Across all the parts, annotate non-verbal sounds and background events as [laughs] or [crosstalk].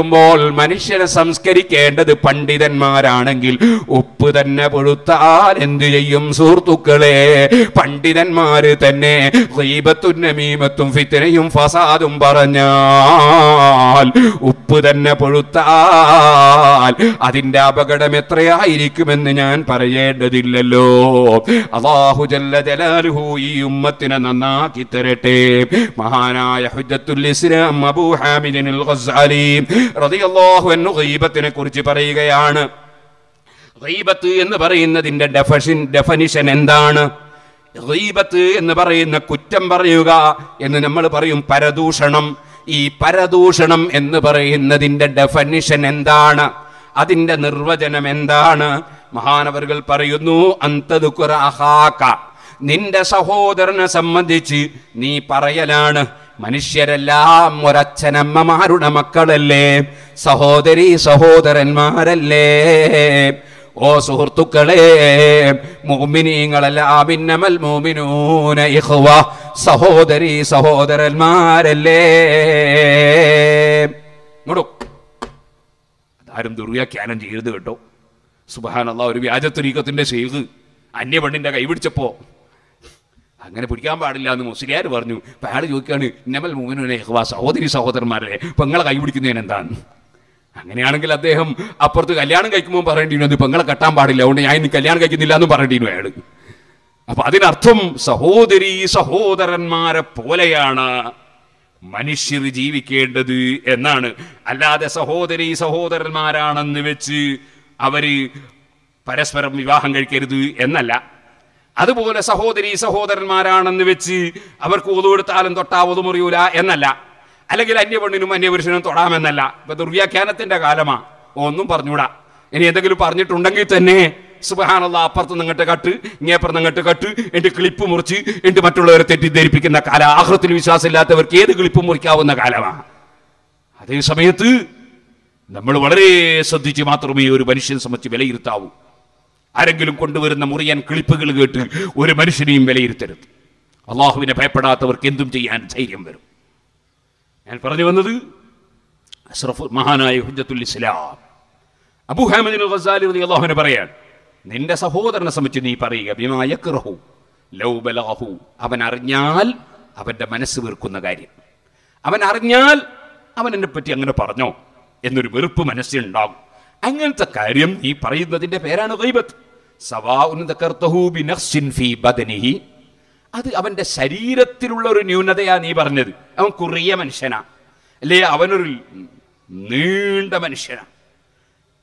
ുമ്പോൾ മനുഷ്യനെ സംസ്കരിക്കേണ്ടത് പണ്ഡിതന്മാരാണെങ്കിൽ ഉപ്പ് തന്നെ പൊഴുത്താൽ എന്തു ചെയ്യും സുഹൃത്തുക്കളെ? പണ്ഡിതന്മാര് തന്നെ ഗീബത്തും നമീമത്തും ഫിത്തനയും ഫസാദും പറഞ്ഞാൽ ഉപ്പ് തന്നെ പൊഴുത്താൽ അതിന്റെ അപകടം എത്രയായിരിക്കുമെന്ന് ഞാൻ പറയേണ്ടതില്ലല്ലോ. അള്ളാഹു ജല്ല ജലാലുഹു ഈ ഉമ്മത്തിനെ നന്നാക്കി തരട്ടെ. മഹാനായ ഹുജ്ജത്തുൽ ഇസ്ലാം അബൂ ഹാമിദിനുൽ റളിയല്ലാഹു അൻഹു ഗീബത്തിനെ കുറിച്ച് പറയുകയാണ്. ഗീബത്ത് എന്ന് പറയുന്നതിന്റെ ഡെഫഷൻ ഡെഫനിഷൻ എന്താണ്? ഗീബത്ത് എന്ന് പറയുന്ന കുറ്റം പറയുക എന്ന് നമ്മൾ പറയും പരദൂഷണം. ഈ പരദൂഷണം എന്ന് പറയുന്നതിന്റെ ഡെഫനിഷൻ എന്താണ്? അതിന്റെ നിർവചനം എന്താണ്? മഹാനവറുകൾ പറയുന്നു അന്തതുക്കുറ നിന്റെ സഹോദരനെ സംബന്ധിച്ച് നീ പറയലാണ് മനുഷ്യരെല്ലാം ഒരച്ഛനമ്മമാരുടെ മക്കളല്ലേ? സഹോദരി സഹോദരന്മാരല്ലേ? ഓ സുഹൃത്തുക്കളെ മോമിനീങ്ങളെല്ലാം അഭിന്നമൽ മോമിനൂന ഇഖ്വ സഹോദരി സഹോദരന്മാരല്ലേ? ഇങ്ങോട്ടോ അതാരും ദുർവ്യാഖ്യാനം ചെയ്യരുത് കേട്ടോ. സുബഹാനല്ല ഒരു വ്യാജത്തുരീക്കത്തിന്റെ ചെയ്ത് അന്യപെണ്ണിന്റെ കൈ പിടിച്ചപ്പോ അങ്ങനെ പിടിക്കാൻ പാടില്ല എന്ന് മുസ്ലിയാർ പറഞ്ഞു. അപ്പൊ അയാൾ ചോദിക്കാണ് ഇന്നമൽ മൂമിനെ സഹോദരി സഹോദരന്മാരെ പെങ്ങളെ കൈ പിടിക്കുന്നതിന് എന്താണ്? അങ്ങനെയാണെങ്കിൽ അദ്ദേഹം അപ്പുറത്ത് കല്യാണം കഴിക്കുമ്പോൾ പറയേണ്ടിയിരുന്നു അത് പെങ്ങളെ കെട്ടാൻ പാടില്ല അതുകൊണ്ട് ഞാൻ ഇന്ന് കല്യാണം കഴിക്കുന്നില്ല എന്ന് പറയേണ്ടിയിരുന്നു അയാൾ അപ്പൊ അതിനർത്ഥം സഹോദരി സഹോദരന്മാരെ പോലെയാണ് മനുഷ്യർ ജീവിക്കേണ്ടത് എന്നാണ്. അല്ലാതെ സഹോദരി സഹോദരന്മാരാണെന്ന് വെച്ച് അവർ പരസ്പരം വിവാഹം കഴിക്കരുത് എന്നല്ല. അതുപോലെ സഹോദരി സഹോദരന്മാരാണെന്ന് വെച്ച് അവർക്ക് ഒതുകൊടുത്താലും തൊട്ടാ ഒതുമുറിയൂല എന്നല്ല. അല്ലെങ്കിൽ അന്യപെണ്ണിനും അന്യപുരുഷനും തൊടാമെന്നല്ല. ഇപ്പൊ ദുർവ്യാഖ്യാനത്തിന്റെ കാലമാ. ഒന്നും പറഞ്ഞൂടാ ഇനി എന്തെങ്കിലും പറഞ്ഞിട്ടുണ്ടെങ്കിൽ തന്നെ സുബഹാനുള്ള അപ്പുറത്ത് നിങ്ങട്ട് കട്ട് ഇങ്ങേപ്പുറത്ത് നിങ്ങട്ട് കട്ട് എന്റെ ക്ലിപ്പ് മുറിച്ച് എന്റെ മറ്റുള്ളവരെ തെറ്റിദ്ധരിപ്പിക്കുന്ന കാല ആഹ്ലത്തിൽ വിശ്വാസമില്ലാത്തവർക്ക് ഏത് ക്ലിപ്പ് മുറിക്കാവുന്ന കാലമാണ്. അതേ സമയത്ത് നമ്മൾ വളരെ ശ്രദ്ധിച്ച് മാത്രമേ ഒരു മനുഷ്യനെ സംബന്ധിച്ച് വിലയിരുത്താവൂ. ആരെങ്കിലും കൊണ്ടുവരുന്ന മുറിയാൻ ക്ലിപ്പുകൾ കേട്ട് ഒരു മനുഷ്യനെയും വിലയിരുത്തരുത്. അള്ളാഹുവിനെ ഭയപ്പെടാത്തവർക്ക് എന്തും ചെയ്യാൻ ധൈര്യം വരും. ഞാൻ പറഞ്ഞു വന്നത് അഷ്റഫ് മഹാനായ ഹുജ്ജത്തുൽ ഇസ്ലാം. അബൂ ഹാമിദിൻ ഗസാലി അൻഹു പറയാൻ നിന്റെ സഹോദരനെ സംബന്ധിച്ച് നീ പറയുക ബിമാ യക്റഹു ലൗ ബലഗഹു അവൻ അറിഞ്ഞാൽ അവന്റെ മനസ്സ് വെറുക്കുന്ന കാര്യം. അവൻ അറിഞ്ഞാൽ അവൻ എന്നെ പറ്റി അങ്ങനെ പറഞ്ഞോ എന്നൊരു വെറുപ്പ് മനസ്സിലുണ്ടാകും. അങ്ങനത്തെ കാര്യം നീ പറയുന്നതിന്റെ പേരാണ് ഗൈബത്ത്. അത് അവന്റെ ശരീരത്തിലുള്ള ഒരു ന്യൂനതയാ നീ പറഞ്ഞത്. അവൻ കുറിയ മനുഷ്യനാ. അല്ലേ? അവനൊരു നീണ്ട മനുഷ്യനാ.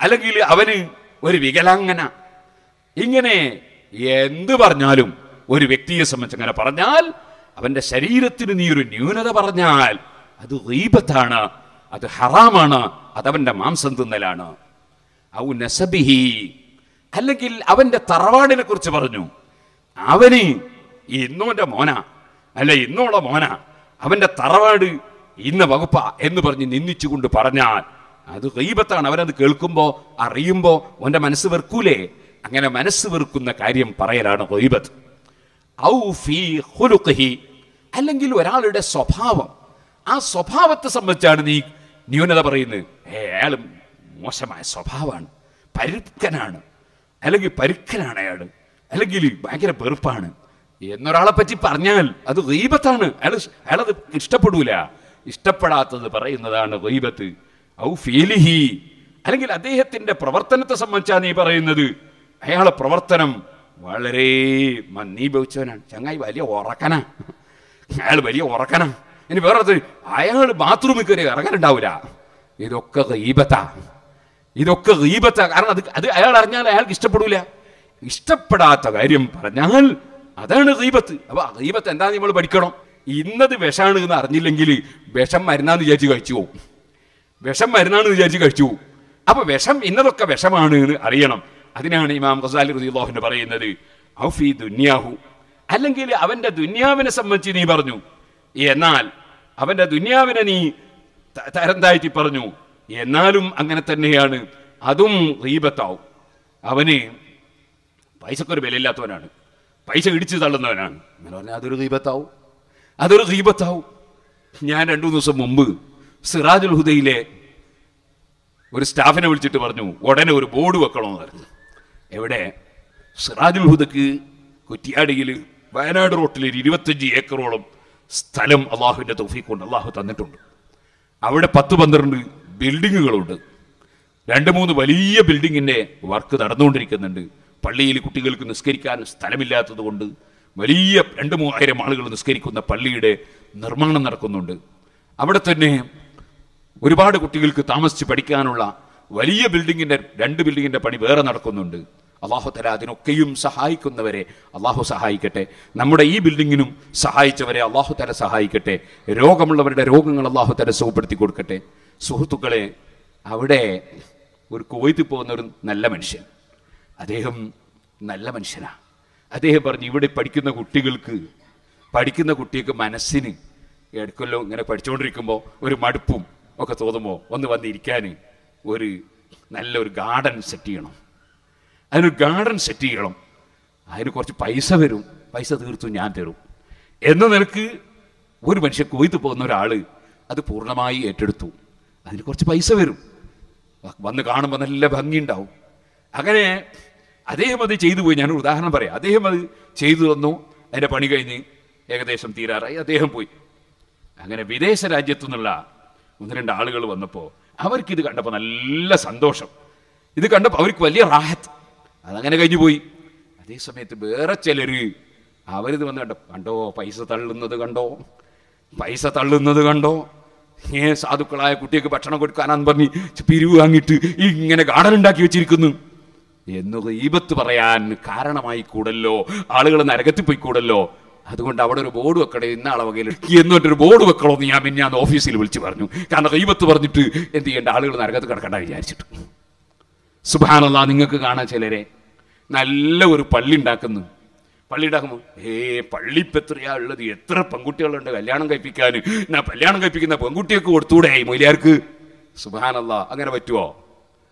അല്ലെങ്കിൽ അവന് ഒരു വികലാംഗന. ഇങ്ങനെ എന്ത് പറഞ്ഞാലും ഒരു വ്യക്തിയെ സംബന്ധിച്ച് അങ്ങനെ പറഞ്ഞാൽ അവന്റെ ശരീരത്തിന് നീ ഒരു ന്യൂനത പറഞ്ഞാൽ അത് റീബത്താണ് അത് ഹറാമാണ് അതവന്റെ മാംസം തിന്നലാണ്. ഔ നസബിഹി അല്ലെങ്കിൽ അവന്റെ തറവാടിനെ കുറിച്ച് പറഞ്ഞു. അവന് ഇന്നോന്റെ മോന അല്ല ഇന്നോളെ മോന അവന്റെ തറവാട് ഇന്ന വകുപ്പ എന്ന് പറഞ്ഞ് നിന്ദിച്ചുകൊണ്ട് പറഞ്ഞാൽ അത് റീപത്താണ് അവനത് കേൾക്കുമ്പോ അറിയുമ്പോൾ അവന്റെ മനസ്സ് വെറുക്കൂലേ? അങ്ങനെ മനസ്സ് വെറുക്കുന്ന കാര്യം പറയലാണ് ഗൈബത്ത് ഔ ഫീ ഹുലുഖി അല്ലെങ്കിൽ ഒരാളുടെ സ്വഭാവം. ആ സ്വഭാവത്തെ സംബന്ധിച്ചാണ് നീ ന്യൂനത പറയുന്നത്. അയാൾ മോശമായ സ്വഭാവമാണ്. പരുക്കനാണ്. അല്ലെങ്കിൽ പരുക്കനാണ് അയാൾ. അല്ലെങ്കിൽ ഭയങ്കര വെറുപ്പാണ്. എന്നൊരാളെ പറ്റി പറഞ്ഞാൽ അത് ഗൈബത്താണ് അയാൾ അയാളത് ഇഷ്ടപ്പെടൂല. ഇഷ്ടപ്പെടാത്തത് പറയുന്നതാണ് ഗൈബത്ത് ഔ ഫീലിഹി. അല്ലെങ്കിൽ അദ്ദേഹത്തിന്റെ പ്രവർത്തനത്തെ സംബന്ധിച്ചാണ് നീ പറയുന്നത്. അയാളെ പ്രവർത്തനം വളരെ മന്ദീഭവിച്ചവനാണ്. ചങ്ങായി വലിയ ഉറക്കന. അയാൾ വലിയ ഉറക്കന. ഇനി വേറെ അയാൾ ബാത്റൂമിൽ കയറി ഇറങ്ങാനുണ്ടാവില്ല ഇതൊക്കെ ഗീബത്താ. ഇതൊക്കെ ഗീബത്താ. കാരണം അത് അത് അയാൾ അറിഞ്ഞാൽ അയാൾക്ക് ഇഷ്ടപ്പെടൂല. ഇഷ്ടപ്പെടാത്ത കാര്യം പറഞ്ഞാൽ അതാണ് ഗീബത്ത്. അപ്പൊ ഗീബത്ത് എന്താ നമ്മൾ പഠിക്കണം. ഇന്നത് വിഷമാണ് എന്ന് അറിഞ്ഞില്ലെങ്കിൽ വിഷം മരുന്നാന്ന് വിചാരിച്ച് കഴിച്ചു പോകും വിഷം മരുന്നാണെന്ന് വിചാരിച്ച് കഴിച്ചു പോകും അപ്പൊ വിഷം ഇന്നതൊക്കെ വിഷമാണ് എന്ന് അറിയണം. അതിനാണ് ഇമാം ഖസാലി റളിയല്ലാഹു പറയുന്നത് ഔഫി ദുന്യാഹു. അല്ലെങ്കിൽ അവന്റെ ദുന്യാവിനെ സംബന്ധിച്ച് നീ പറഞ്ഞു എന്നാൽ അവന്റെ ദുന്യാവിനെ നീ തരന്തായിട്ട് പറഞ്ഞു എന്നാലും അങ്ങനെ തന്നെയാണ് അതും റീബത്താവും. അവന് പൈസക്കൊരു വിലയില്ലാത്തവനാണ് പൈസ ഇടിച്ചു തള്ളുന്നവനാണ്. അങ്ങനെ പറഞ്ഞാൽ അതൊരു ദീപത്താവും അതൊരു ദീപത്താവും ഞാൻ രണ്ടു ദിവസം മുമ്പ് സിറാജുൽ ഹുദയിലെ ഒരു സ്റ്റാഫിനെ വിളിച്ചിട്ട് പറഞ്ഞു ഉടനെ ഒരു ബോർഡ് വെക്കണമെന്ന് പറഞ്ഞു. എവിടെ? സിറാജുൽ ഹുദക്ക് കുറ്റിയാടിയിൽ വയനാട് റോട്ടിൽ ഒരു ഇരുപത്തഞ്ച് ഏക്കറോളം സ്ഥലം അള്ളാഹുവിന്റെ തൗഫീഖ് കൊണ്ട് അള്ളാഹു തന്നിട്ടുണ്ട്. അവിടെ പത്ത് പന്ത്രണ്ട് ബിൽഡിങ്ങുകളുണ്ട്. രണ്ട് മൂന്ന് വലിയ ബിൽഡിങ്ങിന്റെ വർക്ക് നടന്നുകൊണ്ടിരിക്കുന്നുണ്ട്. പള്ളിയിൽ കുട്ടികൾക്ക് നിസ്കരിക്കാൻ സ്ഥലമില്ലാത്തത് കൊണ്ട് വലിയ രണ്ട് മൂവായിരം ആളുകൾ നിസ്കരിക്കുന്ന പള്ളിയുടെ നിർമ്മാണം നടക്കുന്നുണ്ട്. അവിടെ തന്നെ ഒരുപാട് കുട്ടികൾക്ക് താമസിച്ച് പഠിക്കാനുള്ള വലിയ ബിൽഡിങ്ങിന്റെ രണ്ട് ബിൽഡിങ്ങിന്റെ പണി വേറെ നടക്കുന്നുണ്ട്. അള്ളാഹു തല അതിനൊക്കെയും സഹായിക്കുന്നവരെ അള്ളാഹു സഹായിക്കട്ടെ. നമ്മുടെ ഈ ബിൽഡിങ്ങിനും സഹായിച്ചവരെ അള്ളാഹു തല സഹായിക്കട്ടെ. രോഗമുള്ളവരുടെ രോഗങ്ങൾ അള്ളാഹു തല സുഖപ്പെടുത്തി കൊടുക്കട്ടെ. സുഹൃത്തുക്കളെ അവിടെ ഒരു കോയത്തിൽ പോകുന്ന ഒരു നല്ല മനുഷ്യൻ. അദ്ദേഹം നല്ല മനുഷ്യനാണ് അദ്ദേഹം പറഞ്ഞു ഇവിടെ പഠിക്കുന്ന കുട്ടികൾക്ക് പഠിക്കുന്ന കുട്ടികൾക്ക് മനസ്സിന് എടുക്കല്ലോ ഇങ്ങനെ പഠിച്ചുകൊണ്ടിരിക്കുമ്പോൾ ഒരു മടുപ്പും ഒക്കെ തോന്നുമോ? ഒന്ന് വന്നിരിക്കാൻ ഒരു നല്ലൊരു ഗാർഡൻ സെറ്റ് ചെയ്യണം. അതിനൊരു ഗാർഡൻ സെറ്റ് ചെയ്യണം. അതിന് കുറച്ച് പൈസ വരും. പൈസ തീർത്തും ഞാൻ തരും. എന്ന നിലയ്ക്ക് ഒരു മനുഷ്യൻ കൊയ്ത്ത് പോകുന്ന ഒരാൾ അത് പൂർണമായി ഏറ്റെടുത്തു. അതിന് കുറച്ച് പൈസ വരും. വന്ന് കാണുമ്പോൾ നല്ല ഭംഗിയുണ്ടാവും. അങ്ങനെ അദ്ദേഹം അത് ചെയ്തു പോയി. ഞാനൊരു ഉദാഹരണം പറയാം. അദ്ദേഹം അത് ചെയ്തു തന്നു. അതിന്റെ പണി കഴിഞ്ഞ് ഏകദേശം തീരാറായി. അദ്ദേഹം പോയി. അങ്ങനെ വിദേശ രാജ്യത്തു നിന്നുള്ള ഒന്ന് രണ്ട് ആളുകൾ വന്നപ്പോൾ അവർക്കിത് കണ്ടപ്പോൾ നല്ല സന്തോഷം. ഇത് കണ്ടപ്പോൾ അവർക്ക് വലിയ റാഹത്ത്. അതങ്ങനെ കഴിഞ്ഞു പോയി. അതേ സമയത്ത് വേറെ ചിലർ അവരിത് വന്ന് കണ്ടോ കണ്ടോ പൈസ തള്ളുന്നത് കണ്ടോ? പൈസ തള്ളുന്നത് കണ്ടോ? ഏ സാധുക്കളായ കുട്ടിക്ക് ഭക്ഷണം കൊടുക്കാനാന്ന് പറഞ്ഞ് പിരിവ് വാങ്ങിയിട്ട് ഇങ്ങനെ ഗാർഡൻ ഉണ്ടാക്കി വെച്ചിരിക്കുന്നു. എന്ന് ഈപത്ത് പറയാൻ കാരണമായി കൂടല്ലോ. ആളുകൾ നരകത്തിൽ പോയി കൂടല്ലോ. അതുകൊണ്ട് അവിടെ ഒരു ബോർഡ് വെക്കണേ ഇന്നാളെ വകയിൽ എന്നിട്ടൊരു ബോർഡ് വെക്കണോ എന്ന് ഞാൻ പിന്നെ ഞാൻ ഓഫീസിൽ വിളിച്ച് പറഞ്ഞു. കാരണം കൈവത്ത് പറഞ്ഞിട്ട് എന്ത് ചെയ്യേണ്ട ആളുകൾ നരകത്ത് കിടക്കണ്ട വിചാരിച്ചിട്ട്. സുബാനല്ല നിങ്ങൾക്ക് കാണാൻ ചിലരെ. നല്ല ഒരു പള്ളി ഉണ്ടാക്കുന്നു. പള്ളി ഉണ്ടാക്കുമ്പോൾ ഏ പള്ളി ഇപ്പം എത്രയാ ഉള്ളത്. എത്ര പെൺകുട്ടികളുണ്ട് കല്യാണം കഴിപ്പിക്കാൻ. ഞാൻ കല്യാണം കഴിപ്പിക്കുന്ന പെൺകുട്ടിയൊക്കെ കൊടുത്തൂടെ മൊയിലാർക്ക്? സുബാനല്ല അങ്ങനെ പറ്റുമോ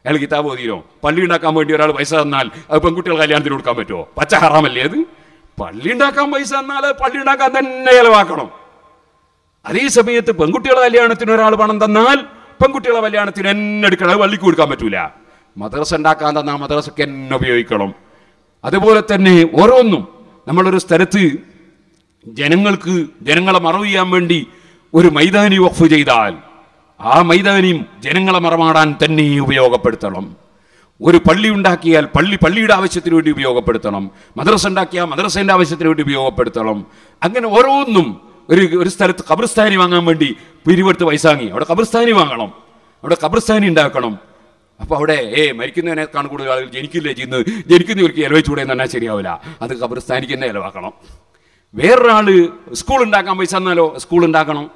അയാൾ കിതാബ് ഓതിയോ? പള്ളി ഉണ്ടാക്കാൻ വേണ്ടി ഒരാൾ പൈസ തന്നാൽ അത് പെൺകുട്ടികൾ കല്യാണത്തിന് കൊടുക്കാൻ പറ്റുമോ പച്ച ഹറാമല്ലേ അത്? പള്ളി ഉണ്ടാക്കാൻ പൈസ എന്നാൽ പള്ളി ഉണ്ടാക്കാൻ തന്നെ ചെലവാക്കണം. അതേ സമയത്ത് പെൺകുട്ടികളുടെ കല്യാണത്തിന് ഒരാൾ പണം തന്നാൽ പെൺകുട്ടികളുടെ കല്യാണത്തിന് എന്നെ എടുക്കണം. അത് പള്ളിക്ക് കൊടുക്കാൻ പറ്റൂല. മദ്രസ ഉണ്ടാക്കാൻ തന്നാൽ മദ്രസക്ക് എന്നെ ഉപയോഗിക്കണം. അതുപോലെ തന്നെ ഓരോന്നും നമ്മളൊരു സ്ഥലത്ത് ജനങ്ങൾക്ക് ജനങ്ങളെ മറവ് ചെയ്യാൻ വേണ്ടി ഒരു മൈതാനി വഖഫ് ചെയ്താൽ ആ മൈതാനിയും ജനങ്ങളെ മറമാടാൻ തന്നെ ഉപയോഗപ്പെടുത്തണം. ഒരു പള്ളി ഉണ്ടാക്കിയാൽ പള്ളി പള്ളിയുടെ ആവശ്യത്തിന് വേണ്ടി ഉപയോഗപ്പെടുത്തണം. മദ്രസ ഉണ്ടാക്കിയാൽ മദ്രസേന്റെ ആവശ്യത്തിന് വേണ്ടി ഉപയോഗപ്പെടുത്തണം. അങ്ങനെ ഓരോന്നും ഒരു ഒരു സ്ഥലത്ത് കബർസ്ഥാനി വാങ്ങാൻ വേണ്ടി പിരിവെടുത്ത് വൈസാങ്ങി അവിടെ കബർസ്ഥാനി വാങ്ങണം. അവിടെ കബർസ്ഥാനി ഉണ്ടാക്കണം. അപ്പൊ അവിടെ ഏ മരിക്കുന്നതിനേക്കാൾ കൂടുതൽ ആളുകൾ ജനിക്കില്ലേ ചെയ്യുന്നത്? ജനിക്കുന്നവർക്ക് ഇലവച്ചൂടെ എന്ന് പറഞ്ഞാൽ ശരിയാവില്ല. അത് കബർസ്ഥാനിക്ക് തന്നെ ഇലവാക്കണം. വേറൊരാൾ സ്കൂൾ ഉണ്ടാക്കാൻ പൈസ തന്നാലോ? സ്കൂൾ ഉണ്ടാക്കണം.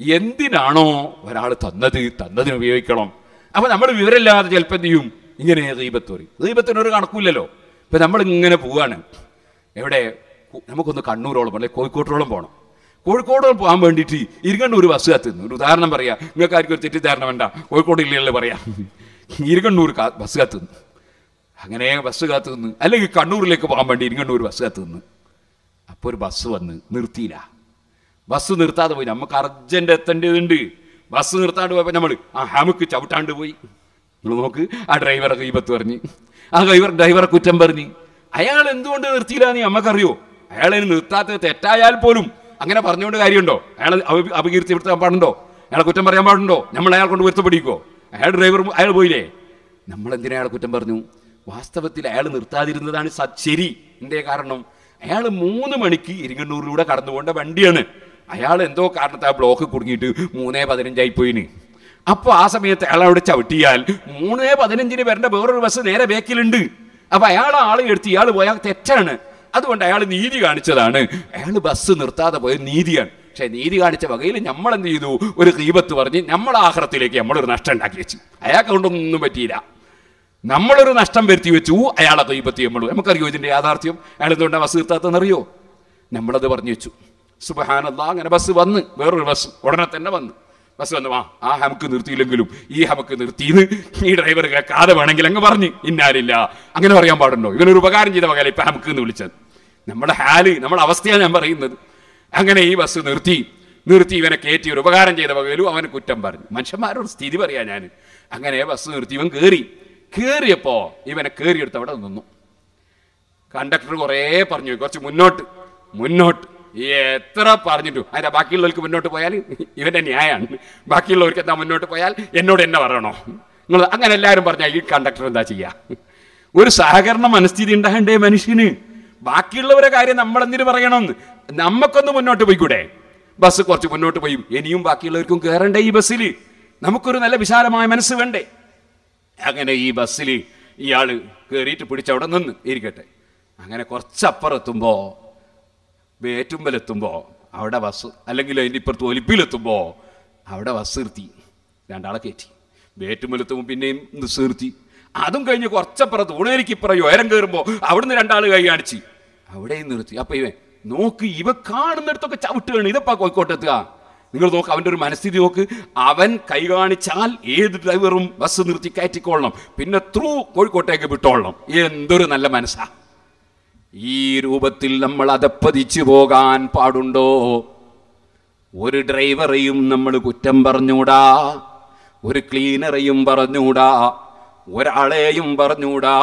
എന്തിനാണോ ഒരാൾ തന്നത്? തന്നതിന് ഉപയോഗിക്കണം. അപ്പോൾ നമ്മൾ വിവരമില്ലാതെ ചിലപ്പോൾ എന്ത് ചെയ്യും? ഇങ്ങനെ ദീപത്ത് പറയും ദീപത്തിനൊരു കണക്കുമില്ലല്ലോ ഇപ്പൊ നമ്മൾ ഇങ്ങനെ പോവാണ്. എവിടെ? നമുക്കൊന്ന് കണ്ണൂരോളം അല്ലെ കോഴിക്കോട്ടോളം പോകണം കോഴിക്കോടോളം പോകാൻ വേണ്ടിയിട്ട് ഇരിക്കണ്ണൂർ ബസ് കത്തുന്നു. ഒരു ഉദാഹരണം പറയാം. നിങ്ങൾക്ക് ആർക്കും ഒരു തെറ്റിദ്ധാരണ വേണ്ട. കോഴിക്കോട് ഇല്ലല്ലേ പറയാം. [laughs] ഇരിക്കണ്ണൂർ ബസ് കത്തുന്നു. അങ്ങനെ ബസ് കാത്തു നിന്ന് അല്ലെങ്കിൽ കണ്ണൂരിലേക്ക് പോകാൻ വേണ്ടി ഇരിങ്ങണ്ണൂർ ബസ് കാത്തു നിന്ന് അപ്പോൾ ഒരു ബസ് വന്ന് നിർത്തിയില്ല. ബസ് നിർത്താതെ പോയി. നമുക്ക് അർജന്റ് എത്തേണ്ടതുണ്ട്. ബസ് നിർത്താണ്ട് പോയപ്പോൾ നമ്മൾ ആ ഹാമുക്ക് ചവിട്ടാണ്ട് പോയി. നോക്ക് ആ ഡ്രൈവറെ കൈപത്ത് പറഞ്ഞ്. ആ ഡ്രൈവർ ഡ്രൈവറെ കുറ്റം പറഞ്ഞ്. അയാൾ എന്തുകൊണ്ട് നിർത്തിയില്ലാന്ന് നമുക്കറിയോ അയാൾ നിർത്താത്തത് തെറ്റായാൽ പോലും അങ്ങനെ പറഞ്ഞുകൊണ്ട് കാര്യമുണ്ടോ? അയാൾ അപകീർത്തി അപകീർത്തിപ്പെടുത്താൻ പാടുണ്ടോ? അയാളെ കുറ്റം പറയാൻ പാടുണ്ടോ? നമ്മൾ അയാൾ കൊണ്ട് വരുത്തപ്പെടിക്കോ അയാൾ ഡ്രൈവർ അയാൾ പോയില്ലേ? നമ്മൾ എന്തിനാ അയാളെ കുറ്റം പറഞ്ഞു? വാസ്തവത്തിൽ അയാൾ നിർത്താതിരുന്നതാണ് ശരി. എന്തേ കാരണം? അയാൾ മൂന്ന് മണിക്ക് ഇരിങ്ങണ്ണൂരിലൂടെ കടന്നുപോകേണ്ട വണ്ടിയാണ്. അയാൾ എന്തോ കാരണത്താ ബ്ലോക്ക് കുടുങ്ങിയിട്ട് മൂന്നേ പതിനഞ്ചായി പോയിന്. അപ്പൊ ആ സമയത്ത് അയാൾ അവിടെ ചവിട്ടിയാൽ മൂന്നേ പതിനഞ്ചിന് വരേണ്ട വേറൊരു ബസ് നേരെ ബേക്കിലുണ്ട്. അപ്പോൾ അയാൾ ആളെ എടുത്ത് ഇയാൾ പോയാൽ തെറ്റാണ്. അതുകൊണ്ട് അയാൾ നീതി കാണിച്ചതാണ്. അയാൾ ബസ് നിർത്താതെ പോയത് നീതിയാണ്. പക്ഷെ നീതി കാണിച്ച വകയിൽ നമ്മൾ എന്ത് ചെയ്തു? ഒരു ദീപത്ത് പറഞ്ഞ് നമ്മൾ ആഹ്റത്തിലേക്ക് നമ്മളൊരു നഷ്ടം ഉണ്ടാക്കി വെച്ചു. അയാൾക്ക് കൊണ്ടൊന്നും പറ്റിയില്ല. നമ്മളൊരു നഷ്ടം വരുത്തി വെച്ചു. അയാളെ ദീപത്തി നമ്മൾ നമുക്കറിയോ ഇതിന്റെ യാഥാർത്ഥ്യം? അയാൾ എന്തുകൊണ്ടാണ് ബസ് നിർത്താത്തെന്നറിയോ നമ്മളത് പറഞ്ഞു വെച്ചു. സുബഹാനല്ല അങ്ങനെ ബസ് വന്ന്. വേറൊരു ബസ് ഉടനെ തന്നെ വന്ന്. ബസ് വന്നു ആ ആ ഹമക്ക് നിർത്തിയില്ലെങ്കിലും ഈ ഹമക്ക് നിർത്തിയത് ഈ ഡ്രൈവർ കേൾക്കാതെ വേണമെങ്കിൽ അങ്ങ് പറഞ്ഞ് ഇന്നാലില്ല അങ്ങനെ പറയാൻ പാടുണ്ടോ? ഇവനൊരു ഉപകാരം ചെയ്ത വകയല്ല ഇപ്പൊ ഹമക്ക് എന്ന് വിളിച്ചത് നമ്മുടെ ഹാൽ നമ്മുടെ അവസ്ഥയാണ് ഞാൻ പറയുന്നത്. അങ്ങനെ ഈ ബസ് നിർത്തി നിർത്തി ഇവനെ കയറ്റി ഒരു ഉപകാരം ചെയ്ത വകയിലും അവന് കുറ്റം പറഞ്ഞു. മനുഷ്യന്മാരോട് സ്ഥിതി പറയാ ഞാൻ അങ്ങനെ ബസ് നിർത്തി ഇവൻ കയറി കയറിയപ്പോ ഇവനെ കയറിയെടുത്ത് അവിടെ നിന്നു. കണ്ടക്ടർ കുറേ പറഞ്ഞു കുറച്ച് മുന്നോട്ട് മുന്നോട്ട്. എത്ര പറഞ്ഞിട്ടു. അതിന്റെ ബാക്കിയുള്ളവർക്ക് മുന്നോട്ട് പോയാൽ ഇവന്റെ ന്യായമാണ് ബാക്കിയുള്ളവർക്ക് എന്താ മുന്നോട്ട് പോയാൽ എന്നോട് എന്നെ പറയണോ നിങ്ങൾ അങ്ങനെ എല്ലാവരും പറഞ്ഞാൽ ഈ കണ്ടക്ടർ എന്താ ചെയ്യുക ഒരു സഹകരണ മനസ്ഥിതി ഉണ്ടാകണ്ടേ മനുഷ്യന്? ബാക്കിയുള്ളവരെ കാര്യം നമ്മളെന്തിനു പറയണമെന്ന് നമുക്കൊന്ന് മുന്നോട്ട് പോയിക്കൂടെ? ബസ് കുറച്ച് മുന്നോട്ട് പോയി. ഇനിയും ബാക്കിയുള്ളവർക്കും കയറണ്ടേ ഈ ബസ്സിൽ? നമുക്കൊരു നല്ല വിശാലമായ മനസ്സ് വേണ്ടേ? അങ്ങനെ ഈ ബസ്സിൽ ഇയാൾ കയറിയിട്ട് പിടിച്ചവിടെ നിന്ന് ഇരിക്കട്ടെ. അങ്ങനെ കുറച്ചപ്പുറത്തുമ്പോ വേറ്റുമ്പലെത്തുമ്പോ അവിടെ ബസ് അല്ലെങ്കിൽ അതിന്റെ ഇപ്പുറത്ത് ഒലിപ്പിലെത്തുമ്പോൾ അവിടെ ബസ് നിർത്തി. രണ്ടാളെ കയറ്റി വേറ്റുമ്പലെത്തുമ്പോൾ പിന്നെയും നിർത്തി. അതും കഴിഞ്ഞ് കുറച്ചപ്പുറത്ത് ഊണേരിക്ക് ഇപ്പുറം ഉയരം കയറുമ്പോൾ അവിടുന്ന് രണ്ടാൾ കൈ കാണിച്ച്. അവിടെയും നിർത്തി. അപ്പൊ ഇവൻ നോക്ക് ഇവ കാണുന്നിടത്തൊക്കെ ചവിട്ടുകയാണ്. ഇതപ്പാ കോഴിക്കോട്ടെത്തുക നിങ്ങൾ നോക്ക് അവന്റെ ഒരു മനസ്ഥിതി നോക്ക്. അവൻ കൈ കാണിച്ചാൽ ഏത് ഡ്രൈവറും ബസ് നിർത്തി കയറ്റിക്കൊള്ളണം. പിന്നെ ത്രൂ കോഴിക്കോട്ടേക്ക് വിട്ടോളണം. എന്തൊരു നല്ല മനസ്സാ. ഈ രൂപത്തിൽ നമ്മൾ അതപ്പതിച്ചു പോകാൻ പാടുണ്ടോ? ഒരു ഡ്രൈവറെയും നമ്മൾ കുറ്റം പറഞ്ഞൂടാ. ഒരു ക്ലീനറെയും പറഞ്ഞൂടാ. ഒരാളെയും പറഞ്ഞൂടാ.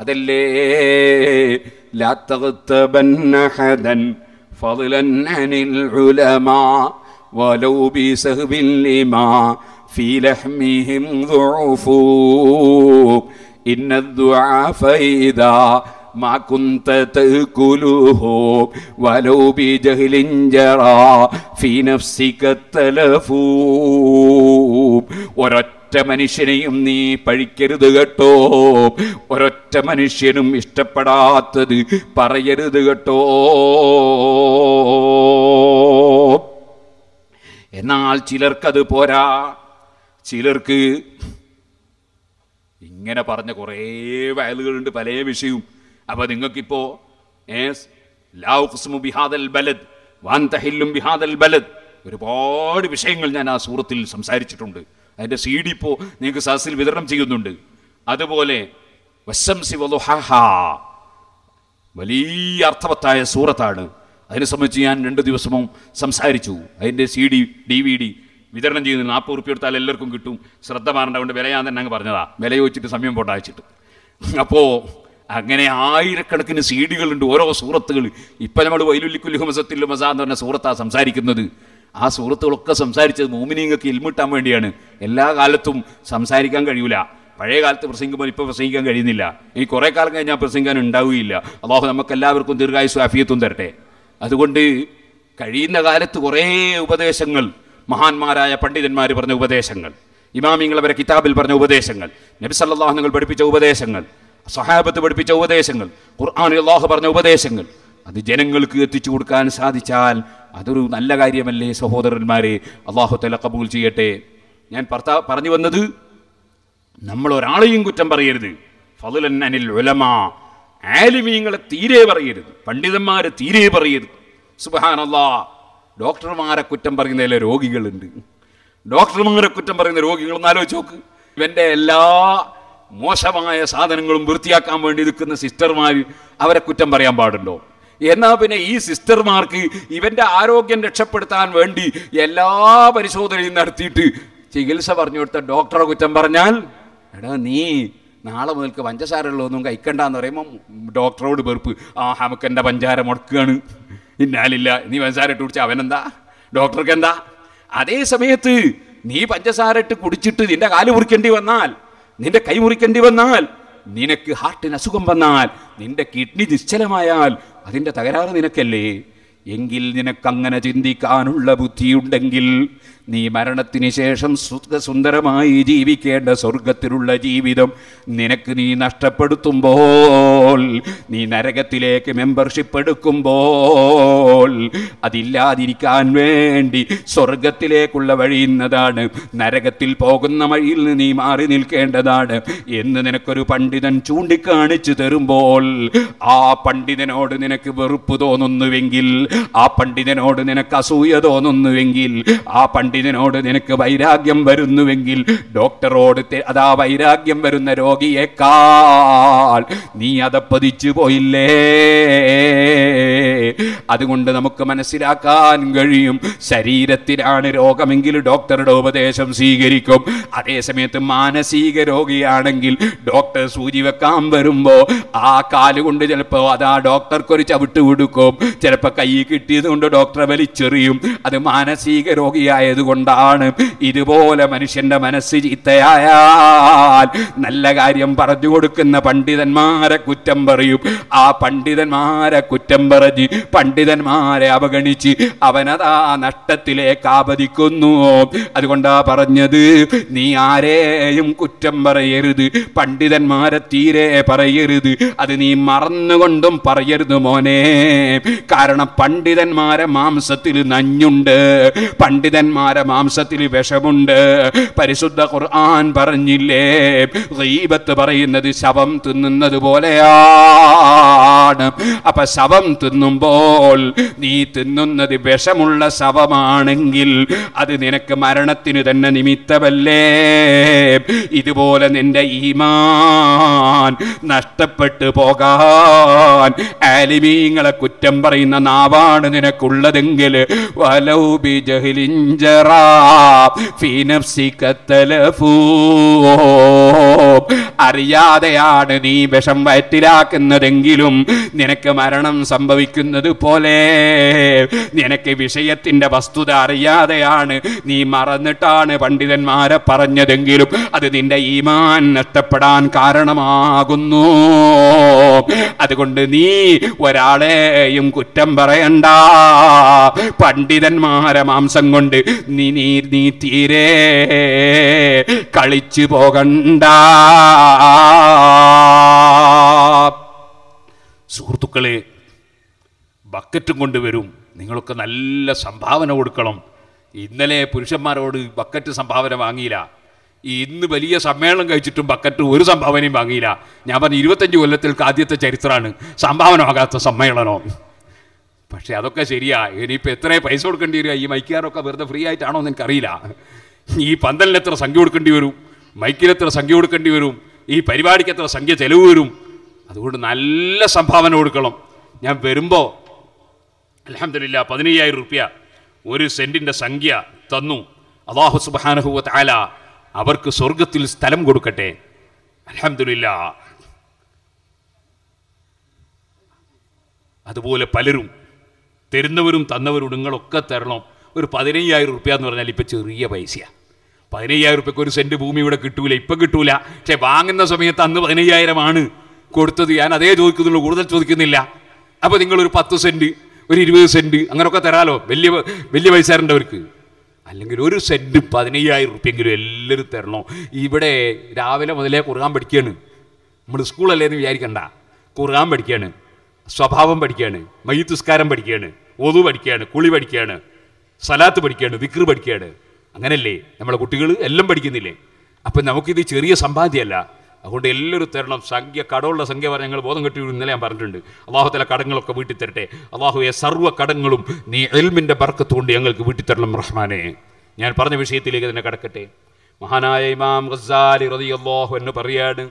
അതല്ലേ? لا تغتبن أحدا فضلا عن العلماء ولو بسهب لما في لحمهم ضعف إن الضعاف إذا ما كنت تأكله ولو بجهل جرى في نفسك التلف ഒരൊറ്റ മനുഷ്യനെയും നീ പഴിക്കരുത് കേട്ടോ ഒരൊറ്റ മനുഷ്യനും ഇഷ്ടപ്പെടാത്തത് പറയരുത് കേട്ടോ എന്നാൽ ചിലർക്കത് പോരാ ചിലർക്ക് ഇങ്ങനെ പറഞ്ഞ കുറേ വയലുകളുണ്ട് പല വിഷയവും അപ്പൊ നിങ്ങൾക്കിപ്പോ ബിഹാദൽ ബലദ് ബിഹാദൽ ബലദ് ഒരുപാട് വിഷയങ്ങൾ ഞാൻ ആ സൂറത്തിൽ സംസാരിച്ചിട്ടുണ്ട്. അതിന്റെ സി ഡി ഇപ്പോൾ നിങ്ങൾക്ക് സദസ്സിൽ വിതരണം ചെയ്യുന്നുണ്ട്. അതുപോലെ വലിയ അർത്ഥവത്തായ സൂറത്താണ്. അതിനെ സംബന്ധിച്ച് ഞാൻ രണ്ട് ദിവസവും സംസാരിച്ചു. അതിന്റെ C D D V D വിതരണം ചെയ്യുന്ന നാൽപ്പത് റുപ്യ എടുത്താൽ എല്ലാവർക്കും കിട്ടും. ശ്രദ്ധ മാറേണ്ടതുകൊണ്ട് വില ഞാൻ തന്നെ അങ്ങ് പറഞ്ഞതാ. വില ചോദിച്ചിട്ട് സമയം പോട്ടയച്ചിട്ട് അപ്പോൾ അങ്ങനെ ആയിരക്കണക്കിന് സീഡികളുണ്ട് ഓരോ സൂറത്തുകൾ. ഇപ്പം നമ്മൾ വൈലുല്ലിക്കുല്ലു മസത്തിൽ മസ എന്ന് പറഞ്ഞ സൂറത്താണ് സംസാരിക്കുന്നത്. ആ സൂറത്തുകളൊക്കെ സംസാരിച്ചത് മോമിനിങ്ങൾക്ക് ഇൽമിട്ടാൻ വേണ്ടിയാണ്. എല്ലാ കാലത്തും സംസാരിക്കാൻ കഴിയൂല. പഴയ കാലത്ത് പ്രസംഗിക്കുമ്പോൾ ഇപ്പോൾ പ്രസംഗിക്കാൻ കഴിയുന്നില്ല. ഈ കുറേ കാലം കഴിഞ്ഞാൽ പ്രസംഗിക്കാൻ ഉണ്ടാവുകയില്ല. അള്ളാഹു നമുക്ക് എല്ലാവർക്കും ദീർഘായുസ് ആഫിയത്തും തരട്ടെ. അതുകൊണ്ട് കഴിയുന്ന കാലത്ത് കുറേ ഉപദേശങ്ങൾ മഹാന്മാരായ പണ്ഡിതന്മാർ പറഞ്ഞ ഉപദേശങ്ങൾ ഇമാമിങ്ങൾ അവരെ കിതാബിൽ പറഞ്ഞ ഉപദേശങ്ങൾ നബി സല്ലല്ലാഹു നിങ്ങൾ പഠിപ്പിച്ച ഉപദേശങ്ങൾ സഹാബത്ത് പഠിപ്പിച്ച ഉപദേശങ്ങൾ ഖുർആാനിൽ അള്ളാഹു പറഞ്ഞ ഉപദേശങ്ങൾ അത് ജനങ്ങൾക്ക് എത്തിച്ചു കൊടുക്കാൻ സാധിച്ചാൽ അതൊരു നല്ല കാര്യമല്ലേ സഹോദരന്മാരെ? അള്ളാഹു തല കബൂൽ ചെയ്യട്ടെ. ഞാൻ ഭർത്താ പറഞ്ഞു വന്നത് നമ്മൾ ഒരാളെയും കുറ്റം പറയരുത്. ഫതുലൻ അനിൽ ഉലമ. ആലിമീങ്ങളെ തീരെ പറയരുത്. പണ്ഡിതന്മാരെ തീരെ പറയരുത്. സുബഹാനല്ലാ. ഡോക്ടർമാരെ കുറ്റം പറയുന്നതിലെ രോഗികളുണ്ട്. ഡോക്ടർമാരെ കുറ്റം പറയുന്ന രോഗികളൊന്നാലോചിച്ച് നോക്ക്. ഇവന്റെ എല്ലാ മോശമായ സാധനങ്ങളും വൃത്തിയാക്കാൻ വേണ്ടി നിൽക്കുന്ന സിസ്റ്റർമാർ അവരെ കുറ്റം പറയാൻ പാടുണ്ടോ? എന്നാൽ പിന്നെ ഈ സിസ്റ്റർമാർക്ക് ഇവന്റെ ആരോഗ്യം രക്ഷപ്പെടുത്താൻ വേണ്ടി എല്ലാ പരിശോധനയും നടത്തിയിട്ട് ചികിത്സ പറഞ്ഞു കൊടുത്ത ഡോക്ടറെ കുറ്റം പറഞ്ഞാൽ എടാ നീ നാളെ മുതൽക്ക് പഞ്ചസാരയുള്ളതൊന്നും കഴിക്കണ്ട എന്ന് പറയുമ്പോൾ ഡോക്ടറോട് വെറുപ്പ്. ആ ഹമക്കെന്റെ പഞ്ചാര മുടക്കുകയാണ് ഇന്നാലില്ല നീ പഞ്ചസാര ഇട്ട് കുടിച്ച അവനെന്താ? ഡോക്ടർക്ക് എന്താ? അതേ സമയത്ത് നീ പഞ്ചസാര ഇട്ട് കുടിച്ചിട്ട് നിന്റെ കാൽ മുറിക്കേണ്ടി വന്നാൽ നിന്റെ കൈ മുറിക്കേണ്ടി വന്നാൽ നിനക്ക് ഹാർട്ടിന് അസുഖം വന്നാൽ നിന്റെ കിഡ്നി നിശ്ചലമായാൽ അതിന്റെ തകരാറ് നിനക്കല്ലേ? എങ്കിൽ നിനക്കങ്ങനെ ചിന്തിക്കാനുള്ള ബുദ്ധിയുണ്ടെങ്കിൽ നീ മരണത്തിന് ശേഷം സുന്ദരമായി ജീവിക്കേണ്ട സ്വർഗത്തിലുള്ള ജീവിതം നിനക്ക് നീ നഷ്ടപ്പെടുത്തുമ്പോൾ നീ നരകത്തിലേക്ക് മെമ്പർഷിപ്പ് എടുക്കുമ്പോൾ അതില്ലാതിരിക്കാൻ വേണ്ടി സ്വർഗത്തിലേക്കുള്ള വഴിയുന്നതാണ് നരകത്തിൽ പോകുന്ന വഴിയിൽ നീ മാറി നിൽക്കേണ്ടതാണ് എന്ന് നിനക്കൊരു പണ്ഡിതൻ ചൂണ്ടിക്കാണിച്ചു തരുമ്പോൾ ആ പണ്ഡിതനോട് നിനക്ക് വെറുപ്പ് തോന്നുന്നുവെങ്കിൽ ആ പണ്ഡിതനോട് നിനക്ക് അസൂയ തോന്നുന്നുവെങ്കിൽ ആ പണ്ഡിതനോട് നിനക്ക് വൈരാഗ്യം വരുന്നുവെങ്കിൽ ഡോക്ടറോട് അതാ വൈരാഗ്യം വരുന്ന രോഗിയേക്കാൾ നീ അതപ്പതിച്ചു പോയില്ലേ? അതുകൊണ്ട് നമുക്ക് മനസ്സിലാക്കാൻ കഴിയും. ശരീരത്തിലാണ് രോഗമെങ്കിൽ ഡോക്ടറുടെ ഉപദേശം സ്വീകരിക്കും. അതേസമയത്ത് മാനസിക രോഗിയാണെങ്കിൽ ഡോക്ടർ സൂചി വെക്കാൻ വരുമ്പോൾ ആ കാലുകൊണ്ട് ചിലപ്പോ ആ ഡോക്ടർക്ക് ഒരു ചവിട്ട് കൊടുക്കും. ചിലപ്പോൾ കൈ കിട്ടിയത് കൊണ്ട് ഡോക്ടറെ വലിച്ചെറിയും. അത് മാനസിക രോഗിയായത് കൊണ്ടാണ് ഇതുപോലെ മനുഷ്യന്റെ മനസ്സ് ചീത്തയായാൽ നല്ല കാര്യം പറഞ്ഞു കൊടുക്കുന്ന പണ്ഡിതന്മാരെ കുറ്റം പറയും. ആ പണ്ഡിതന്മാരെ കുറ്റം പറഞ്ഞ് പണ്ഡിതന്മാരെ അവഗണിച്ച് അവനതാ നഷ്ടത്തിലേക്ക് ആപതിക്കുന്നു. അതുകൊണ്ടാ പറഞ്ഞത് നീ ആരെയും കുറ്റം പറയരുത് പണ്ഡിതന്മാരെ തീരെ പറയരുത്. അത് നീ മറന്നുകൊണ്ടും പറയരുത് മോനെ. കാരണം പണ്ഡിതന്മാരെ മാംസത്തിൽ നഞ്ഞുണ്ട് പണ്ഡിതന്മാരെ മാംസത്തിൽ വിഷമുണ്ട്. പരിശുദ്ധ ഖുർആൻ പറഞ്ഞില്ലേ ദൈവത്ത് പറയുന്നത് ശവം തിന്നുന്നത് പോലെയാണ്. അപ്പൊ ശവം തിന്നുമ്പോൾ നീ തിന്നുന്നത് വിഷമുള്ള ശവമാണെങ്കിൽ അത് നിനക്ക് മരണത്തിന് തന്നെ നിമിത്തമല്ലേ? ഇതുപോലെ നിന്റെ ഈമാൻ നഷ്ടപ്പെട്ടു പോകാൻ ആലിമീങ്ങളെ കുറ്റം പറയുന്ന നാവാണ് നിനക്കുള്ളതെങ്കിൽ അറിയാതെയാണ് നീ വിഷം വയറ്റിലാക്കുന്നതെങ്കിലും നിനക്ക് മരണം സംഭവിക്കുന്നത് പോലെ നിനക്ക് വിഷയത്തിന്റെ വസ്തുത അറിയാതെയാണ് നീ മറന്നിട്ടാണ് പണ്ഡിതന്മാരെ പറഞ്ഞതെങ്കിലും അത് നിന്റെ ഈമാൻ നഷ്ടപ്പെടാൻ കാരണമാകുന്നു. അതുകൊണ്ട് നീ ഒരാളെയും കുറ്റം പറയണ്ട. പണ്ഡിതന്മാരെ മാംസം കൊണ്ട് നീ നീ നീ തീരെ കളിച്ചു പോകണ്ട. സുഹൃത്തുക്കളെ ബക്കറ്റും കൊണ്ടുവരും നിങ്ങളൊക്കെ നല്ല സംഭാവന കൊടുക്കണം. ഇന്നലെ പുരുഷന്മാരോട് ബക്കറ്റ് സംഭാവന വാങ്ങിയില്ല. ഇന്ന് വലിയ സമ്മേളനം കഴിച്ചിട്ടും ബക്കറ്റ് ഒരു സംഭാവനയും വാങ്ങിയില്ല. ഞാൻ പറഞ്ഞ ഇരുപത്തഞ്ച് കൊല്ലത്തിൽ ആദ്യത്തെ ചരിത്രമാണ്. സംഭാവന ആകാത്ത സമ്മേളനം. പക്ഷെ അതൊക്കെ ശരിയാ. ഇനിയിപ്പോൾ എത്ര പൈസ കൊടുക്കേണ്ടി വരിക? ഈ മൈക്കാരൊക്കെ വെറുതെ ഫ്രീ ആയിട്ടാണോ എന്ന് എനിക്കറിയില്ല. ഈ പന്തലിന് എത്ര സംഖ്യ കൊടുക്കേണ്ടി വരും? മൈക്കിൽ എത്ര സംഖ്യ കൊടുക്കേണ്ടി വരും? ഈ പരിപാടിക്ക് എത്ര സംഖ്യ ചെലവ് വരും? അതുകൊണ്ട് നല്ല സംഭാവന കൊടുക്കണം. ഞാൻ വരുമ്പോൾ അലഹമില്ല പതിനയ്യായിരം റുപ്യ ഒരു സെന്റിന്റെ സംഖ്യ തന്നു. അള്ളാഹു സുബാനഹുവ താല അവർക്ക് സ്വർഗത്തിൽ സ്ഥലം കൊടുക്കട്ടെ. അലഹമില്ല അതുപോലെ പലരും തരുന്നവരും തന്നവരും നിങ്ങളൊക്കെ തരണം. ഒരു പതിനയ്യായിരം റുപ്യ എന്ന് പറഞ്ഞാൽ ഇപ്പം ചെറിയ പൈസയാണ് പതിനയ്യായിരം റുപ്യക്ക് ഒരു സെന്റ് ഭൂമി ഇവിടെ കിട്ടൂല ഇപ്പം കിട്ടൂല. പക്ഷേ വാങ്ങുന്ന സമയത്ത് അന്ന് പതിനയ്യായിരമാണ് കൊടുത്തത്. ഞാൻ അതേ ചോദിക്കുന്നുള്ളൂ കൂടുതൽ ചോദിക്കുന്നില്ല. അപ്പോൾ നിങ്ങളൊരു പത്ത് സെന്റ് ഒരു ഇരുപത് സെന്റ് അങ്ങനെയൊക്കെ തരാലോ. വലിയ വലിയ പൈസ അല്ലെങ്കിൽ ഒരു സെന്റ് പതിനയ്യായിരം റുപ്യെങ്കിലും എല്ലാവരും തരണോ. ഇവിടെ രാവിലെ മുതലേ കുറുകാൻ പഠിക്കുകയാണ് നമ്മൾ സ്കൂളല്ലേ എന്ന് വിചാരിക്കണ്ട. കുറുകാൻ പഠിക്കുകയാണ് സ്വഭാവം പഠിക്കുകയാണ് മയ്യത്തുസ്കാരം പഠിക്കുകയാണ് ഒതു പഠിക്കുകയാണ് കുളി പഠിക്കുകയാണ് സലാത്ത് പഠിക്കുകയാണ് വിക്ർ പഠിക്കുകയാണ് അങ്ങനല്ലേ. നമ്മളെ കുട്ടികൾ എല്ലാം പഠിക്കുന്നില്ലേ. അപ്പം നമുക്കിത് ചെറിയ സമ്പാദ്യമല്ല. അതുകൊണ്ട് എല്ലാവരും തരണം. സംഖ്യ കടമുള്ള സംഖ്യ പറഞ്ഞ ഞങ്ങൾ ബോധം കെട്ടി ഇന്നലെ ഞാൻ പറഞ്ഞിട്ടുണ്ട്. അള്ളാഹുത്തല കടങ്ങളൊക്കെ വീട്ടിൽ തരട്ടെ. അള്ളാഹുയെ സർവ കടങ്ങളും നീ എൽമിന്റെ ബർക്കത്ത് കൊണ്ട് ഞങ്ങൾക്ക് വീട്ടിൽ തരണം റഹ്മാനെ. ഞാൻ പറഞ്ഞ വിഷയത്തിലേക്ക് തന്നെ കടക്കട്ടെ. മഹാനായ ഇമാം ഗസാലി അള്ളാഹു എന്ന് പറയാണ്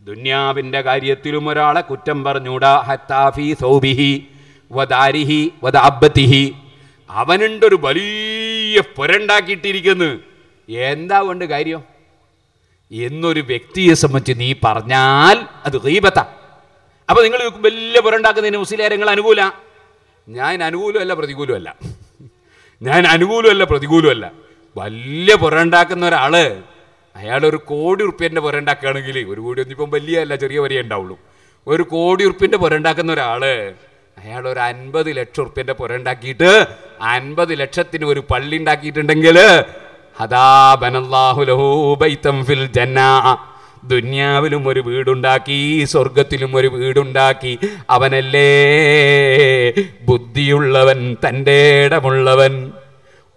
ദുന്യാവിന്റെ കാര്യത്തിലും ഒരാളെ കുറ്റം പറഞ്ഞൂടാ. ഹത്താഫി സൗബിഹി വദാരിഹി വദാബത്തിഹി അവനുണ്ടൊരു വലിയ പുരണ്ടാക്കിയിട്ടിരിക്കുന്നു. എന്താ കൊണ്ട് കാര്യം? എന്നൊരു വ്യക്തിയെ സംബന്ധിച്ച് നീ പറഞ്ഞാൽ അത് ഗീബത്ത. അപ്പൊ നിങ്ങൾ വലിയ പുരണ്ടാക്കുന്നതിന് മുസ്ലിയാരങ്ങൾ അനുകൂല? ഞാൻ അനുകൂലമല്ല പ്രതികൂലമല്ല. ഞാൻ അനുകൂലമല്ല പ്രതികൂലമല്ല. വലിയ പുരണ്ടാക്കുന്ന ഒരാൾ അയാൾ ഒരു കോടി ഉറുപ്പ്യന്റെ പുരണ്ടാക്കുകയാണെങ്കിൽ ഒരു കോടി ഒന്നും ഇപ്പം വലിയ അല്ല ചെറിയ വരെയേ ഉണ്ടാവുള്ളൂ. ഒരു കോടി ഉറുപ്പ്യന്റെ പുരണ്ടാക്കുന്ന ഒരാൾ അയാൾ ഒരു അൻപത് ലക്ഷം ഉറുപ്പ്യന്റെ പുരണ്ടാക്കിയിട്ട് അൻപത് ലക്ഷത്തിന് ഒരു പള്ളി ഉണ്ടാക്കിയിട്ടുണ്ടെങ്കിൽ ഫിൽ ദുന്യാവിലും ഒരു വീടുണ്ടാക്കി സ്വർഗത്തിലും ഒരു വീടുണ്ടാക്കി. അവനല്ലേ ബുദ്ധിയുള്ളവൻ തന്റെ ഇടമുള്ളവൻ.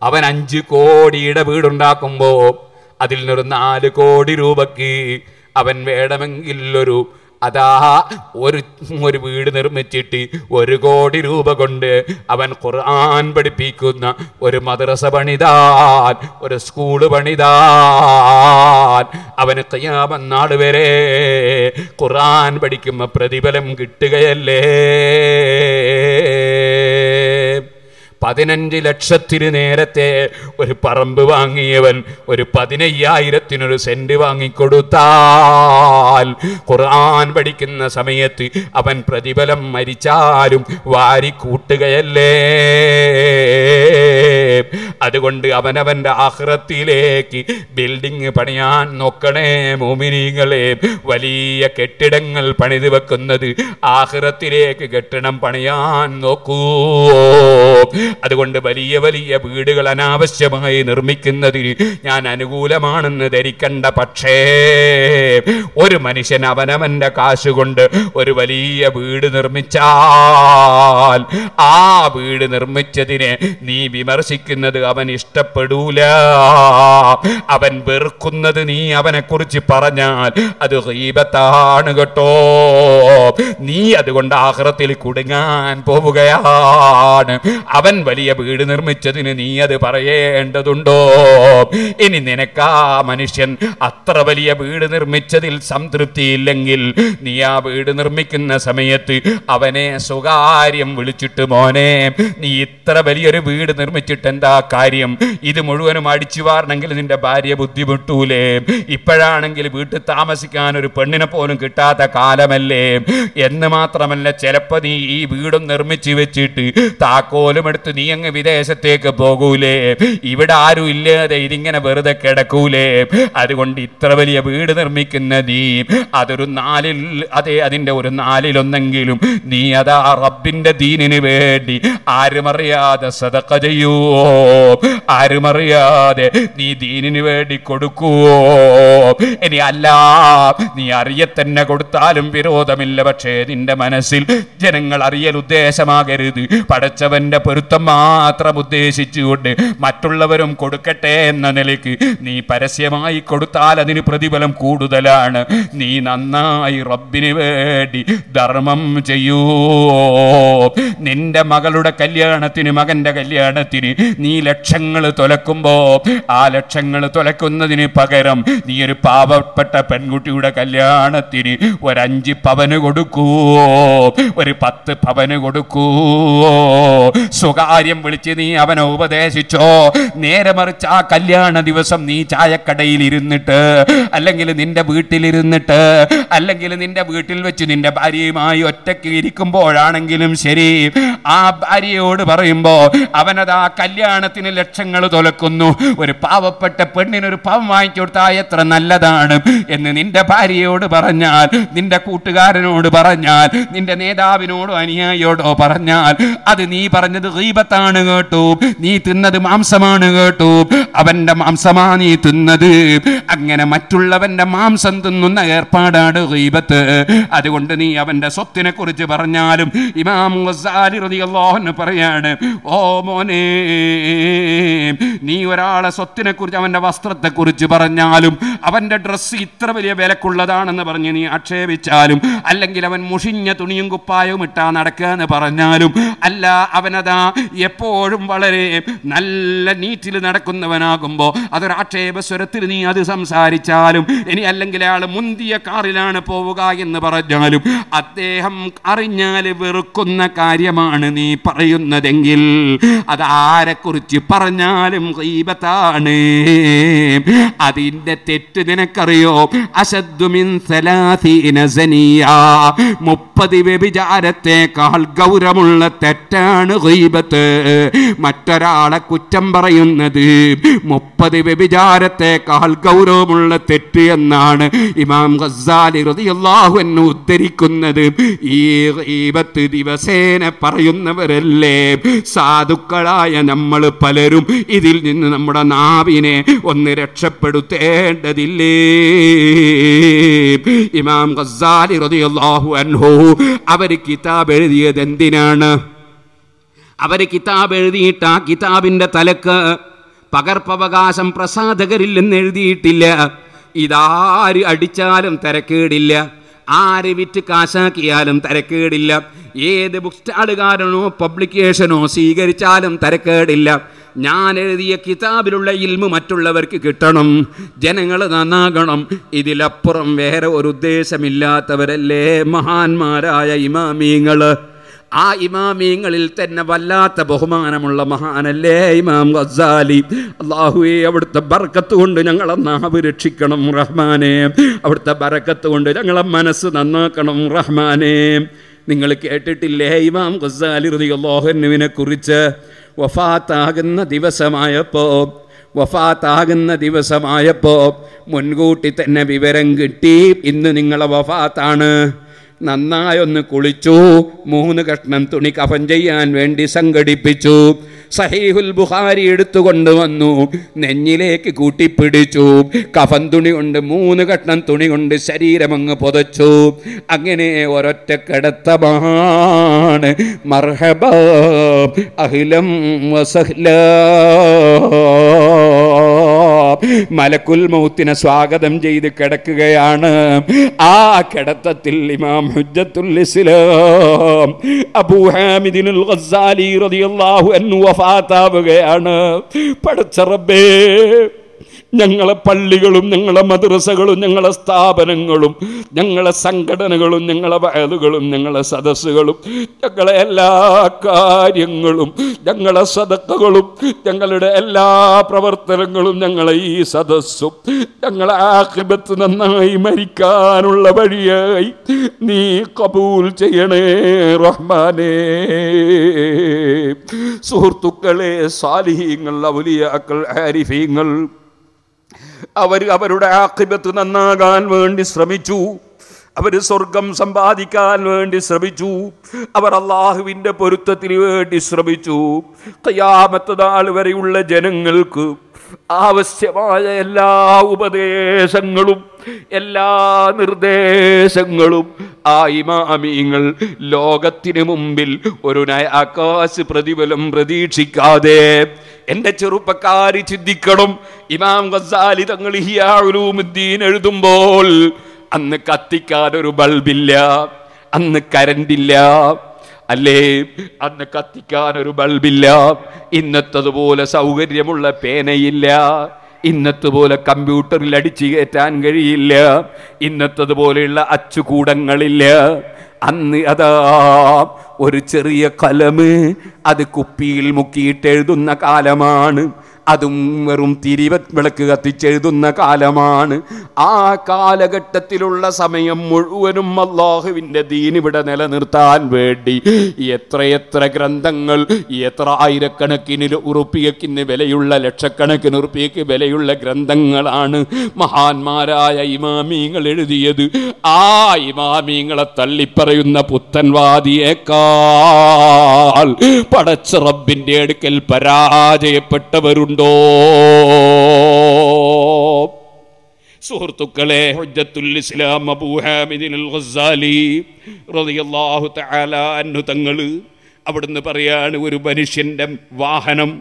അവൻ അഞ്ച് കോടിയുടെ വീടുണ്ടാക്കുമ്പോ അതിൽ നിന്നൊരു നാല് കോടി രൂപയ്ക്ക് അവൻ വേണമെങ്കിൽ ഒരു അതാ ഒരു ഒരു വീട് നിർമ്മിച്ചിട്ട് ഒരു കോടി രൂപ കൊണ്ട് അവൻ ഖുർആൻ പഠിപ്പിക്കുന്ന ഒരു മദ്രസ പണിതാൻ ഒരു സ്കൂൾ പണിതാൻ. അവന് കയ്യാമന്നാട് വരെ ഖുർആൻ പഠിക്കുമ്പോൾ പ്രതിഫലം കിട്ടുകയല്ലേ? പതിനഞ്ച് ലക്ഷത്തിന് നേരത്തെ ഒരു പറമ്പ് വാങ്ങിയവൻ ഒരു പതിനയ്യായിരത്തിനൊരു സെന്റ് വാങ്ങിക്കൊടുത്താൽ ഖുർആൻ പഠിക്കുന്ന സമയത്ത് അവൻ പ്രതിഫലം മരിച്ചാലും വാരി കൂട്ടുകയല്ലേ അതുകൊണ്ട് അവനവന്റെ ആഹ്റത്തിലേക്ക് ബിൽഡിംഗ് പണിയാൻ നോക്കണേ മോമിനികളെ. വലിയ കെട്ടിടങ്ങൾ പണിത് വെക്കുന്നത് ആഹ്റത്തിലേക്ക് കെട്ടിടം പണിയാൻ നോക്കൂ. അതുകൊണ്ട് വലിയ വലിയ വീടുകൾ അനാവശ്യമായി നിർമ്മിക്കുന്നതിന് ഞാൻ അനുകൂലമാണെന്ന് ധരിക്കണ്ട. പക്ഷേ ഒരു മനുഷ്യൻ അവനവന്റെ കാശുകൊണ്ട് ഒരു വലിയ വീട് നിർമ്മിച്ചാൽ ആ വീട് നിർമ്മിച്ചതിനെ നീ വിമർശിക്കുന്നത് അവൻ ഇഷ്ടപ്പെടൂല. അവൻ വെറുക്കുന്നത് നീ അവനെ കുറിച്ച് പറഞ്ഞാൽ അത് ഹീബത്താണ് കേട്ടോ. നീ അതുകൊണ്ട് ആഹ്റത്തിൽ കുടുങ്ങാൻ പോവുകയാണ്. അവൻ വലിയ വീട് നിർമ്മിച്ചതിന് നീ അത് പറയേണ്ടതുണ്ടോ? ഇനി നിനക്കാ മനുഷ്യൻ അത്ര വലിയ വീട് നിർമ്മിച്ചതിൽ സംതൃപ്തിയില്ലെങ്കിൽ നീ ആ വീട് നിർമ്മിക്കുന്ന സമയത്ത് അവനെ സ്വകാര്യം വിളിച്ചിട്ട് മോനെ നീ ഇത്ര വലിയൊരു വീട് നിർമ്മിച്ചിട്ട് എന്താ കാര്യം? ഇത് മുഴുവനും അടിച്ചു വാറണമെങ്കിൽ നിന്റെ ഭാര്യ ബുദ്ധിമുട്ടൂലേ. ഇപ്പോഴാണെങ്കിൽ വീട്ടിൽ താമസിക്കാൻ ഒരു പെണ്ണിനെ പോലും കിട്ടാത്ത കാലമല്ലേ. എന്ന് മാത്രമല്ല ചിലപ്പോൾ നീ ഈ വീടും നിർമ്മിച്ചു വെച്ചിട്ട് താക്കോലും എടുത്ത് നീ അങ്ങ് വിദേശത്തേക്ക് പോകൂലേ. ഇവിടെ ആരും ഇല്ലാതെ ഇതിങ്ങനെ വെറുതെ കിടക്കൂലേ. അതുകൊണ്ട് ഇത്ര വലിയ വീട് നിർമ്മിക്കുന്ന നീ അതൊരു നാലിൽ അതെ അതിന്റെ ഒരു നാലിലൊന്നെങ്കിലും നീ അതാ റബ്ബിന്റെ ദീനിന് വേണ്ടി ആരുമറിയാതെ സതക്ക ചെയ്യുവോ ആരുമറിയാതെ നീ ദീനിന് വേണ്ടി കൊടുക്കുവോ? ഇനി അല്ല നീ അറിയെ തന്നെ കൊടുത്താലും വിരോധമില്ല. പക്ഷേ നിന്റെ മനസ്സിൽ ജനങ്ങൾ അറിയൽ ഉദ്ദേശമാകരുത്. പടച്ചവന്റെ പൊരുത്തം മാത്രം ഉദ്ദേശിച്ചുകൊണ്ട് മറ്റുള്ളവരും കൊടുക്കട്ടെ എന്ന നിലയ്ക്ക് നീ പരസ്യമായി കൊടുത്താൽ അതിന് പ്രതിഫലം കൂടുതലാണ്. നീ നന്നായി റബ്ബിന് വേണ്ടി ധർമ്മം ചെയ്യൂ. നിന്റെ മകളുടെ കല്യാണത്തിന് മകന്റെ കല്യാണത്തിന് നീ ലക്ഷങ്ങൾ തുലക്കുമ്പോ ആ ലക്ഷങ്ങൾ തുലക്കുന്നതിന് പകരം നീ ഒരു പാവപ്പെട്ട പെൺകുട്ടിയുടെ കല്യാണത്തിന് ഒരഞ്ച് പവന് കൊടുക്കൂ. ഒരു പത്ത് പവന് കൊടുക്കൂ. സ്വകാര്യം വിളിച്ച് നീ അവനെ ഉപദേശിച്ചോ? നേരെ മറിച്ച് ആ കല്യാണ ദിവസം നീ ചായക്കടയിൽ ഇരുന്നിട്ട് അല്ലെങ്കിൽ നിന്റെ വീട്ടിലിരുന്നിട്ട് അല്ലെങ്കിൽ നിന്റെ വീട്ടിൽ വെച്ച് നിന്റെ ഭാര്യയുമായി ഒറ്റയ്ക്ക് ഇരിക്കുമ്പോഴാണെങ്കിലും ശരി ആ ഭാര്യയോട് പറയുമ്പോ അവനത് ആ കല്യാണത്തിന് ലക്ഷങ്ങൾ തുലക്കുന്നു. ഒരു പാവപ്പെട്ട പെണ്ണിനൊരു പാവം വാങ്ങിച്ചു കൊടുത്താൽ എത്ര നല്ലതാണ് എന്ന് നിന്റെ ഭാര്യയോട് പറഞ്ഞാൽ നിന്റെ കൂട്ടുകാരനോട് പറഞ്ഞാൽ നിന്റെ നേതാവിനോടോ അനുയായിയോടോ പറഞ്ഞാൽ അത് നീ പറഞ്ഞത് ദീപത്താണ് കേട്ടോ. നീ തിന്നത് മാംസമാണ് കേട്ടോ. അവന്റെ മാംസമാണ് നീ തിന്നത്. അങ്ങനെ മറ്റുള്ളവന്റെ മാംസം തിന്നുന്ന ഏർപ്പാടാണ് ദീപത്ത് അതുകൊണ്ട് നീ അവന്റെ സ്വത്തിനെ കുറിച്ച് പറഞ്ഞാലും ഇമാം പറയാണ് ഓ മോനെ നീ ഒരാളെ സ്വത്തിനെ കുറിച്ച് അവന്റെ വസ്ത്രത്തെ കുറിച്ച് പറഞ്ഞാലും അവന്റെ ഡ്രസ്സ് ഇത്ര വലിയ വിലക്കുള്ളതാണെന്ന് പറഞ്ഞ് നീ ആക്ഷേപിച്ചാലും അല്ലെങ്കിൽ അവൻ മുഷിഞ്ഞ തുണിയും കുപ്പായവും ഇട്ടാ നടക്കുക എന്ന് പറഞ്ഞാലും അല്ല അവനതാ എപ്പോഴും വളരെ നല്ല നീറ്റിൽ നടക്കുന്നവനാകുമ്പോൾ അതൊരാക്ഷേപ സ്വരത്തിൽ നീ അത് സംസാരിച്ചാലും ഇനി അല്ലെങ്കിൽ അയാൾ മുന്തിയ കാറിലാണ് പോവുക എന്ന് പറഞ്ഞാലും അദ്ദേഹം അറിഞ്ഞാൽ വെറുക്കുന്ന കാര്യമാണ് നീ പറയുന്നതെങ്കിൽ അത് ആരെക്കുറിച്ച് പറഞ്ഞാലും ഗീബത്താണ്. അതിന്റെ തെറ്റ് നിനക്കറിയോ? മുപ്പത് വ്യഭിചാരത്തെക്കാൾ ഗൗരവമുള്ള തെറ്റാണ് ഗീബത്ത്. മറ്റൊരാളെ കുറ്റം പറയുന്നത് മുപ്പത് വ്യഭിചാരത്തെക്കാൾ ഗൗരവമുള്ള തെറ്റ് എന്നാണ് ഇമാം ഗസാലി റളിയല്ലാഹു അൻഹു ഉദ്ധരിക്കുന്നത്. ഈ ഗീബത്ത് ദിവസേന പറയുന്നവരല്ലേ? സാധുക്കളായ നമ്മൾ പലരും ഇതിൽ നിന്ന് നമ്മുടെ നാവിനെ ഒന്ന് രക്ഷപ്പെടുത്തേണ്ടതില്ലേ? ഇമാം ഗസാലി റളിയല്ലാഹു അൻഹു അവർ കിതാബ് എഴുതിയത് എന്തിനാണ്? അവർ കിതാബ് എഴുതിയിട്ട് ആ കിതാബിന്റെ തലക്ക് പകർപ്പവകാശം പ്രസാധകരില്ലെന്ന് എഴുതിയിട്ടില്ല. ഇതാര് അടിച്ചാലും തിരക്കേടില്ല. ആര് വിറ്റ് കാശാക്കിയാലും തരക്കേടില്ല. ഏത് ബുക്ക് സ്റ്റാളുകാരനോ പബ്ലിക്കേഷനോ സ്വീകരിച്ചാലും തരക്കേടില്ല. ഞാൻ എഴുതിയ കിതാബിലുള്ള ഇൽമ് മറ്റുള്ളവർക്ക് കിട്ടണം. ജനങ്ങൾ നന്നാകണം. ഇതിലപ്പുറം വേറെ ഒരു ഉദ്ദേശമില്ലാത്തവരല്ലേ മഹാന്മാരായ ഇമാമീങ്ങൾ ആ ഇമാമീങ്ങളിൽ തന്നെ വല്ലാത്ത ബഹുമാനമുള്ള മഹാനല്ലേ ഇമാം ഗസാലി അള്ളാഹുവെ അവിടുത്തെ ബർക്കത്ത് കൊണ്ട് ഞങ്ങളെ നാവ് രക്ഷിക്കണം റഹ്മാനെ. അവിടുത്തെ ബറക്കത്ത് കൊണ്ട് ഞങ്ങളെ മനസ്സ് നന്നാക്കണം റഹ്മാനെ. നിങ്ങൾ കേട്ടിട്ടില്ലേ ഇമാം ഗസാലി റളിയല്ലാഹുവിനെ കുറിച്ച്? വഫാത്താകുന്ന ദിവസമായപ്പോ വഫാത്താകുന്ന ദിവസമായപ്പോ മുൻകൂട്ടി തന്നെ വിവരം കിട്ടി. ഇന്ന് നിങ്ങളെ വഫാത്താണ്. നന്നായൊന്ന് കുളിച്ചു. മൂന്ന് കഷ്ണം തുണി കഫൻ ചെയ്യാൻ വേണ്ടി സംഘടിപ്പിച്ചു. സഹീഹുൽ ബുഹാരി എടുത്തുകൊണ്ട് വന്നു. നെഞ്ഞിലേക്ക് കൂട്ടിപ്പിടിച്ചു. കഫൻ തുണി കൊണ്ട് മൂന്ന് കഷ്ണം തുണി കൊണ്ട് ശരീരമങ്ങ് പുതച്ചു. അങ്ങനെ ഒരൊറ്റ കിടത്തമാണ്. മർഹബ അഹിലം വസഹ്ല മലക്കുൽ മൗത്തിനെ സ്വാഗതം ചെയ്ത് കിടക്കുകയാണ്. ആ കിടത്തത്തിൽ ഇമാം ഹുജ്ജത്തുൽ ഇസ്ലാം അബൂ ഗസ്സാലി റളിയല്ലാഹു അൻഹു വഫാത്താവുകയാണ്. പടച്ച റബ്ബേ ഞങ്ങളെ പള്ളികളും ഞങ്ങളെ മദ്രസകളും ഞങ്ങളെ സ്ഥാപനങ്ങളും ഞങ്ങളെ സംഘടനകളും ഞങ്ങളെ വയലുകളും ഞങ്ങളെ സദസ്സുകളും ഞങ്ങളെ എല്ലാ കാര്യങ്ങളും ഞങ്ങളെ സദക്കകളും ഞങ്ങളുടെ എല്ലാ പ്രവർത്തനങ്ങളും ഞങ്ങളെ ഈ സദസ്സും ഞങ്ങളെ ആക്രിബത്ത് നന്നായി മരിക്കാനുള്ള വഴിയായി നീ കബൂൽ ചെയ്യണേ റഹ്മാനേ. സുഹൃത്തുക്കളെ സാലിഹീങ്ങൾ ഔലിയാക്കൾ ആരിഫീങ്ങൾ അവർ അവരുടെ ആക്കിബത്ത് നന്നാകാൻ വേണ്ടി ശ്രമിച്ചു. അവർ സ്വർഗം സമ്പാദിക്കാൻ വേണ്ടി ശ്രമിച്ചു. അവർ അള്ളാഹുവിന്റെ പൊരുത്തത്തിന് വേണ്ടി ശ്രമിച്ചു. കയ്യാമത്ത നാൾ വരെയുള്ള ജനങ്ങൾക്ക് ആവശ്യമായ എല്ലാ ഉപദേശങ്ങളും എല്ലാ നിർദ്ദേശങ്ങളും ആ ഇമാമീങ്ങൾ ലോകത്തിന് മുമ്പിൽ ഒരു ആകാശ പ്രതിഫലം പ്രതീക്ഷിക്കാതെ എന്റെ ചെറുപ്പക്കാരി ചിന്തിക്കണം. ഇമാം ഗസാലി തങ്ങൾ ഹിയാഉലൂമുദ്ദീൻ എഴുതുമ്പോൾ അന്ന് കത്തിക്കാൻ ഒരു ബൾബില്ല അന്ന് കരണ്ടില്ല. അല്ലേ? അന്ന് കത്തിക്കാൻ ഒരു ബൾബില്ല. ഇന്നത്തതുപോലെ സൗകര്യമുള്ള പേനയില്ല. ഇന്നത്തുപോലെ കമ്പ്യൂട്ടറിൽ അടിച്ചു കയറ്റാൻ കഴിയില്ല. ഇന്നത്തതുപോലെയുള്ള അച്ചുകൂടങ്ങളില്ല. അന്ന് അതാ ഒരു ചെറിയ കലമ് അത് കുപ്പിയിൽ മുക്കിയിട്ട് എഴുതുന്ന കാലമാണ്. അതും വെറും തിരിവ വിളക്ക് കത്തിച്ചെഴുതുന്ന കാലമാണ്. ആ കാലഘട്ടത്തിലുള്ള സമയം മുഴുവനും അള്ളാഹുവിന്റെ ദീനിവിടെ നിലനിർത്താൻ വേണ്ടി എത്രയെത്ര ഗ്രന്ഥങ്ങൾ എത്ര ആയിരക്കണക്കിന് ഉറുപ്പിയക്കിന് വിലയുള്ള ലക്ഷക്കണക്കിന് ഉറുപ്പിയക്ക് വിലയുള്ള ഗ്രന്ഥങ്ങളാണ് മഹാന്മാരായ ഇമാമീങ്ങൾ എഴുതിയത്. ആ ഇമാമീങ്ങളെ തള്ളിപ്പറയുന്ന പുത്തൻവാദിയേക്കാൾ പടച്ച റബ്ബിന്റെ അടുക്കൽ പരാജയപ്പെട്ടവരുണ്ടോ. സുഹൃത്തുക്കളെ ഹുജ്ജത്തുൽ ഇസ്ലാം അബൂ ഗസ്സാലി റളിയല്ലാഹു തആല അൻഹു തങ്ങൾ അവിടുന്ന് പറയാണ് ഒരു മനുഷ്യന്റെ വാഹനം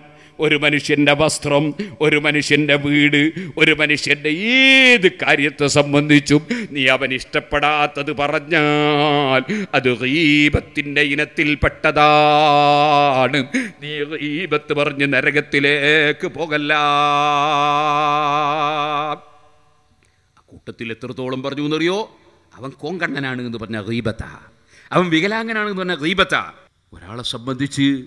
ഒരു മനുഷ്യന്റെ വസ്ത്രം ഒരു മനുഷ്യന്റെ വീട് ഒരു മനുഷ്യന്റെ ഏത് കാര്യത്തെ സംബന്ധിച്ചും നീ അവൻ ഇഷ്ടപ്പെടാത്തത് പറഞ്ഞാൽ അത് ഗീബത്തിന്റെ ഇനത്തിൽപ്പെട്ടതാണ് നീ ഗീബത്ത് പറഞ്ഞ് നരകത്തിലേക്ക് പോകല്ല. കൂട്ടത്തിൽ എത്രത്തോളം പറഞ്ഞു എന്നറിയോ? അവൻ കോങ്കണ്ണനാണ് എന്ന് പറഞ്ഞ ഗീബത്ത. അവൻ വികലാംഗനാണ് എന്ന് പറഞ്ഞ ഗീബത്ത. ഒരാളെ സംബന്ധിച്ച്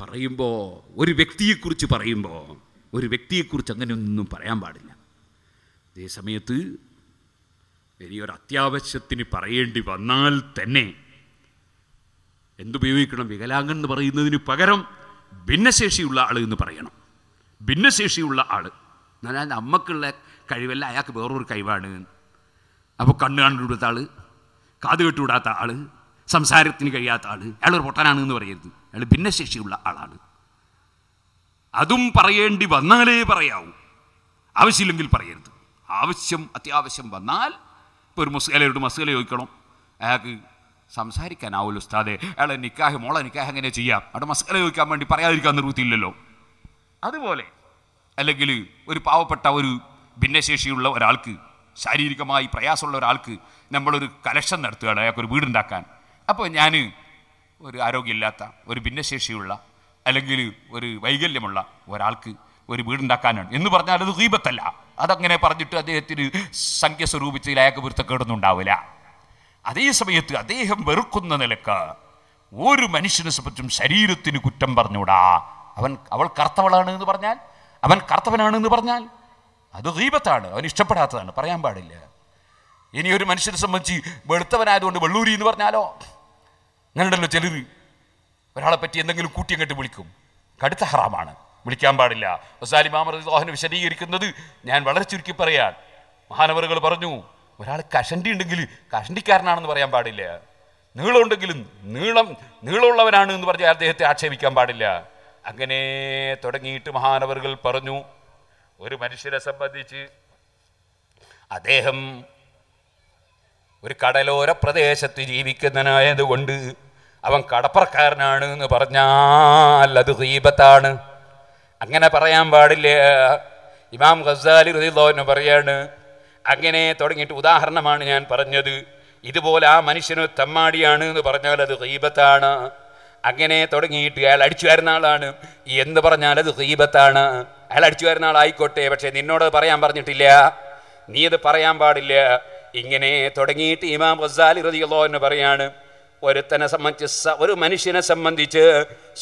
പറയുമ്പോൾ ഒരു വ്യക്തിയെക്കുറിച്ച് പറയുമ്പോൾ ഒരു വ്യക്തിയെക്കുറിച്ച് അങ്ങനെയൊന്നും പറയാൻ പാടില്ല. അതേ സമയത്ത് ഇനിയൊരു അത്യാവശ്യത്തിന് പറയേണ്ടി വന്നാൽ തന്നെ എന്തുപയോഗിക്കണം? വികലാംഗൻ എന്ന് പറയുന്നതിന് പകരം ഭിന്നശേഷിയുള്ള ആൾ എന്ന് പറയണം. ഭിന്നശേഷിയുള്ള ആൾ എന്നാൽ നമ്മക്കുള്ള കഴിവല്ല അയാൾക്ക് വേറൊരു കഴിവാണ്. അപ്പോൾ കണ്ണ് കണ്ടുവിടാത്ത ആൾ കാത് കെട്ടുവിടാത്ത ആൾ സംസാരത്തിന് കഴിയാത്ത ആൾ അയാളൊരു ഒരു പൊട്ടനാണ് എന്ന് പറയരുത്. അയാൾ ഭിന്നശേഷിയുള്ള ആളാണ്. അതും പറയേണ്ടി വന്നാലേ പറയാവൂ. ആവശ്യമില്ലെങ്കിൽ പറയരുത്. ആവശ്യം അത്യാവശ്യം വന്നാൽ ഇപ്പോൾ ഒരു മസ്കലയോട് മസ്കല ചോദിക്കണം. അയാൾക്ക് സംസാരിക്കാനാവുമല്ലോ ഉസ്താദെ? അയാളെ നിക്കാഹ് മോളെ നിക്കാഹ് എങ്ങനെ ചെയ്യാം? അവിടെ മസ്കല ചോദിക്കാൻ വേണ്ടി പറയാതിരിക്കാൻ നിർവൃത്തിയില്ലല്ലോ അതുപോലെ അല്ലെങ്കിൽ ഒരു പാവപ്പെട്ട ഒരു ഭിന്നശേഷിയുള്ള ഒരാൾക്ക് ശാരീരികമായി പ്രയാസമുള്ള ഒരാൾക്ക് നമ്മളൊരു കലക്ഷൻ നടത്തുകയാണ്. അയാൾക്കൊരു വീടുണ്ടാക്കാൻ. അപ്പോൾ ഞാൻ ഒരു ആരോഗ്യമില്ലാത്ത ഒരു ഭിന്നശേഷിയുള്ള അല്ലെങ്കിൽ ഒരു വൈകല്യമുള്ള ഒരാൾക്ക് ഒരു വീടുണ്ടാക്കാനാണ്. എന്ന് പറഞ്ഞാൽ അത് ദീപത്തല്ല അതങ്ങനെ പറഞ്ഞിട്ട് അദ്ദേഹത്തിന് സംഖ്യ സ്വരൂപിച്ച് അയാൾക്ക് വൃത്തക്കേടൊന്നും ഉണ്ടാവില്ല. അതേ സമയത്ത് അദ്ദേഹം വെറുക്കുന്ന നിലയ്ക്ക് ഒരു മനുഷ്യനെ സംബന്ധിച്ചും ശരീരത്തിന് കുറ്റം പറഞ്ഞൂടാ അവൻ അവൾ കറുത്തവളാണ് എന്ന് പറഞ്ഞാൽ? അവൻ കറുത്തവനാണ് എന്ന് പറഞ്ഞാൽ? അത് ദീപത്താണ് അവൻ ഇഷ്ടപ്പെടാത്തതാണ്. പറയാൻ പാടില്ല. ഇനി ഒരു മനുഷ്യനെ സംബന്ധിച്ച് വെളുത്തവനായതുകൊണ്ട് വെള്ളൂരി എന്ന് പറഞ്ഞാലോ? അങ്ങനെയുണ്ടല്ലോ ചിലർ ഒരാളെ പറ്റി എന്തെങ്കിലും കൂട്ടി അങ്ങോട്ട് വിളിക്കും. കടുത്ത ഹറാമാണ്. വിളിക്കാൻ പാടില്ല. വസാലിമാമറിന് വിശദീകരിക്കുന്നത് ഞാൻ വളരെ ചുരുക്കി പറയാൻ. മഹാനവറുകൾ പറഞ്ഞു ഒരാൾ കഷണ്ടി ഉണ്ടെങ്കിൽ കഷണ്ടിക്കാരനാണെന്ന് പറയാൻ പാടില്ല. നീളമുണ്ടെങ്കിലും നീളം നീളമുള്ളവനാണ് എന്ന് പറഞ്ഞാൽ അദ്ദേഹത്തെ ആക്ഷേപിക്കാൻ പാടില്ല. അങ്ങനെ തുടങ്ങിയിട്ട് മഹാനവറുകൾ പറഞ്ഞു ഒരു മനുഷ്യനെ സംബന്ധിച്ച് അദ്ദേഹം ഒരു കടലോര പ്രദേശത്ത് ജീവിക്കുന്നതിനായതുകൊണ്ട് അവൻ കടപ്പുറക്കാരനാണ് എന്ന് പറഞ്ഞാൽ അത് ഹീബത്താണ് അങ്ങനെ പറയാൻ പാടില്ല. ഇമാം ഖസാലി റളിയല്ലാഹു പറയാണ് അങ്ങനെ തുടങ്ങിയിട്ട് ഉദാഹരണമാണ് ഞാൻ പറഞ്ഞത്. ഇതുപോലെ ആ മനുഷ്യന് തമ്മാടിയാണ് എന്ന് പറഞ്ഞാൽ അത് ഹീബത്താണ് അങ്ങനെ തുടങ്ങിയിട്ട് അയാൾ അടിച്ചു വരുന്ന ആളാണ്. എന്ന് പറഞ്ഞാൽ അത് ഹീബത്താണ് അയാൾ അടിച്ചു വരുന്ന ആളായിക്കോട്ടെ പക്ഷെ നിന്നോട് പറയാൻ പറഞ്ഞിട്ടില്ല. നീ അത് പറയാൻ പാടില്ല. ഇങ്ങനെ തുടങ്ങിയിട്ട് ഇമാം ഗസാലി റതിയല്ലോ എന്ന് പറയാണ് ഒരുത്തനെ സംബന്ധിച്ച് ഒരു മനുഷ്യനെ സംബന്ധിച്ച്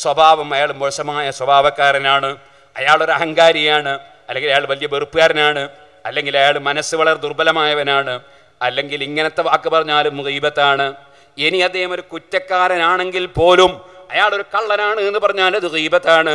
സ്വഭാവം അയാൾ മോശമായ സ്വഭാവക്കാരനാണ്. അയാളൊരു അഹങ്കാരിയാണ് അല്ലെങ്കിൽ അയാൾ വലിയ വെറുപ്പുകാരനാണ് അല്ലെങ്കിൽ അയാൾ മനസ്സ് വളരെ ദുർബലമായവനാണ് അല്ലെങ്കിൽ ഇങ്ങനത്തെ വാക്ക് പറഞ്ഞാലും മുഖീബത്താണ് ഇനി അദ്ദേഹം ഒരു കുറ്റക്കാരനാണെങ്കിൽ പോലും അയാൾ ഒരു കള്ളനാണ് എന്ന് പറഞ്ഞാൽ അത് ഗീബത്താണ്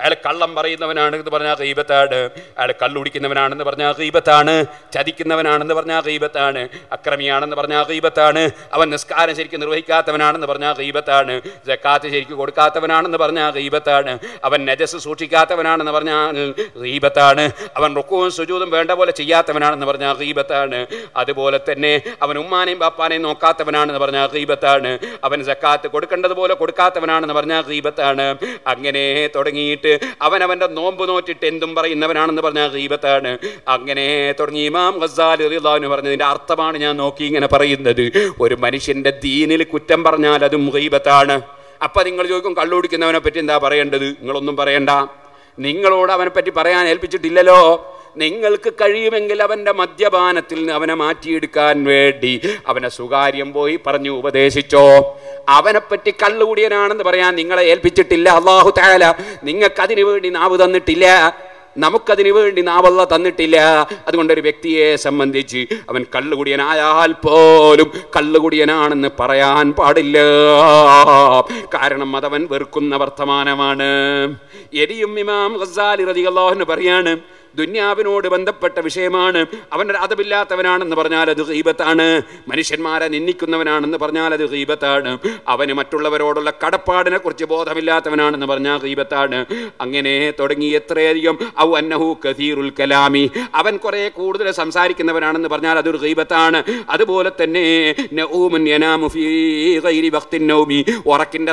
അയാൾ കള്ളം പറയുന്നവനാണ് എന്ന് പറഞ്ഞാൽ ഗീബത്താണ് അയാൾ കള്ളുടിക്കുന്നവനാണെന്ന് പറഞ്ഞാൽ ഗീബത്താണ് ചതിക്കുന്നവനാണെന്ന് പറഞ്ഞാൽ ഗീബത്താണ് അക്രമിയാണെന്ന് പറഞ്ഞാൽ ഗീബത്താണ് അവൻ നിസ്കാരം ശരിക്കും നിർവഹിക്കാത്തവനാണെന്ന് പറഞ്ഞാൽ ഗീബത്താണ് ജക്കാത്ത് ശരിക്കും കൊടുക്കാത്തവനാണെന്ന് പറഞ്ഞാൽ ഗീബത്താണ് അവൻ നജസ് സൂക്ഷിക്കാത്തവനാണെന്ന് പറഞ്ഞാൽ ഗീബത്താണ് അവൻ റുക്കുവും സുജൂതും വേണ്ട പോലെ ചെയ്യാത്തവനാണെന്ന് പറഞ്ഞാൽ ഗീബത്താണ് അതുപോലെ തന്നെ അവൻ ഉമ്മാനെയും ബാപ്പാനെയും നോക്കാത്തവനാണെന്ന് പറഞ്ഞാൽ ഗീബത്താണ് അവൻ ജക്കാത്ത് കൊടുക്കേണ്ടതുപോലെ കൊടുക്കാത്തവനാണെന്ന് പറഞ്ഞാൽ ഗീബത്താണ്. അങ്ങനെ തുടങ്ങിയിട്ട് അവൻ അവന്റെ നോമ്പ് നോറ്റിട്ട് എന്തും പറയുന്നവനാണെന്ന് പറഞ്ഞാൽ ഗീബത്താണ്. അങ്ങനെ തുടങ്ങി ഇമാം ഗസാൽ എന്ന് പറഞ്ഞതിന്റെ അർത്ഥമാണ് ഞാൻ നോക്കി ഇങ്ങനെ പറയുന്നത്. ഒരു മനുഷ്യന്റെ ദീനിൽ കുറ്റം പറഞ്ഞാൽ അതും ഗീബത്താണ്. അപ്പം നിങ്ങൾ ചോദിക്കും കള്ളുടിക്കുന്നവനെ പറ്റി എന്താ പറയേണ്ടത്? നിങ്ങളൊന്നും പറയണ്ട. നിങ്ങളോട് അവനെ പറ്റി പറയാൻ ഏൽപ്പിച്ചിട്ടില്ലല്ലോ. നിങ്ങൾക്ക് കഴിയുമെങ്കിൽ അവന്റെ മദ്യപാനത്തിൽ നിന്ന് അവനെ മാറ്റിയെടുക്കാൻ വേണ്ടി. അവനെ സുകാര്യം പോയി പറഞ്ഞു ഉപദേശിച്ചോ? അവനെപ്പറ്റി കള്ളുകൂടിയനാണെന്ന് പറയാൻ നിങ്ങളെ ഏൽപ്പിച്ചിട്ടില്ല. അള്ളാഹു താല നിങ്ങൾക്ക് അതിനു വേണ്ടി നാവ് തന്നിട്ടില്ല. നമുക്കതിനു വേണ്ടി നാവല്ല തന്നിട്ടില്ല. അതുകൊണ്ട് ഒരു വ്യക്തിയെ സംബന്ധിച്ച് അവൻ കള്ളുകുടിയനായാൽ പോലും കള്ളുകുടിയനാണെന്ന് പറയാൻ പാടില്ല. കാരണം അതവൻ വെറുക്കുന്ന വർത്തമാനമാണ്. എരിയും ഇമാം ഖസാലി റളിയല്ലാഹു പറയാണ് ദുന്യാവിനോട് ബന്ധപ്പെട്ട വിഷയമാണ്. അവൻ അതമില്ലാത്തവനാണെന്ന് പറഞ്ഞാൽ അത് ഹീബത്താണ് മനുഷ്യന്മാരെ നിന്ദിക്കുന്നവനാണെന്ന് പറഞ്ഞാൽ അത് ഹീബത്താണ് അവന് മറ്റുള്ളവരോടുള്ള കടപ്പാടിനെ കുറിച്ച് ബോധമില്ലാത്തവനാണെന്ന് പറഞ്ഞാൽ ഹീബത്താണ് അങ്ങനെ തുടങ്ങി എത്രയധികം. ഔ അന്നഹു കഥീറുൽ കലാമി. അവൻ കുറെ കൂടുതൽ സംസാരിക്കുന്നവനാണെന്ന് പറഞ്ഞാൽ അതൊരു ഹീബത്താണ് അതുപോലെ തന്നെ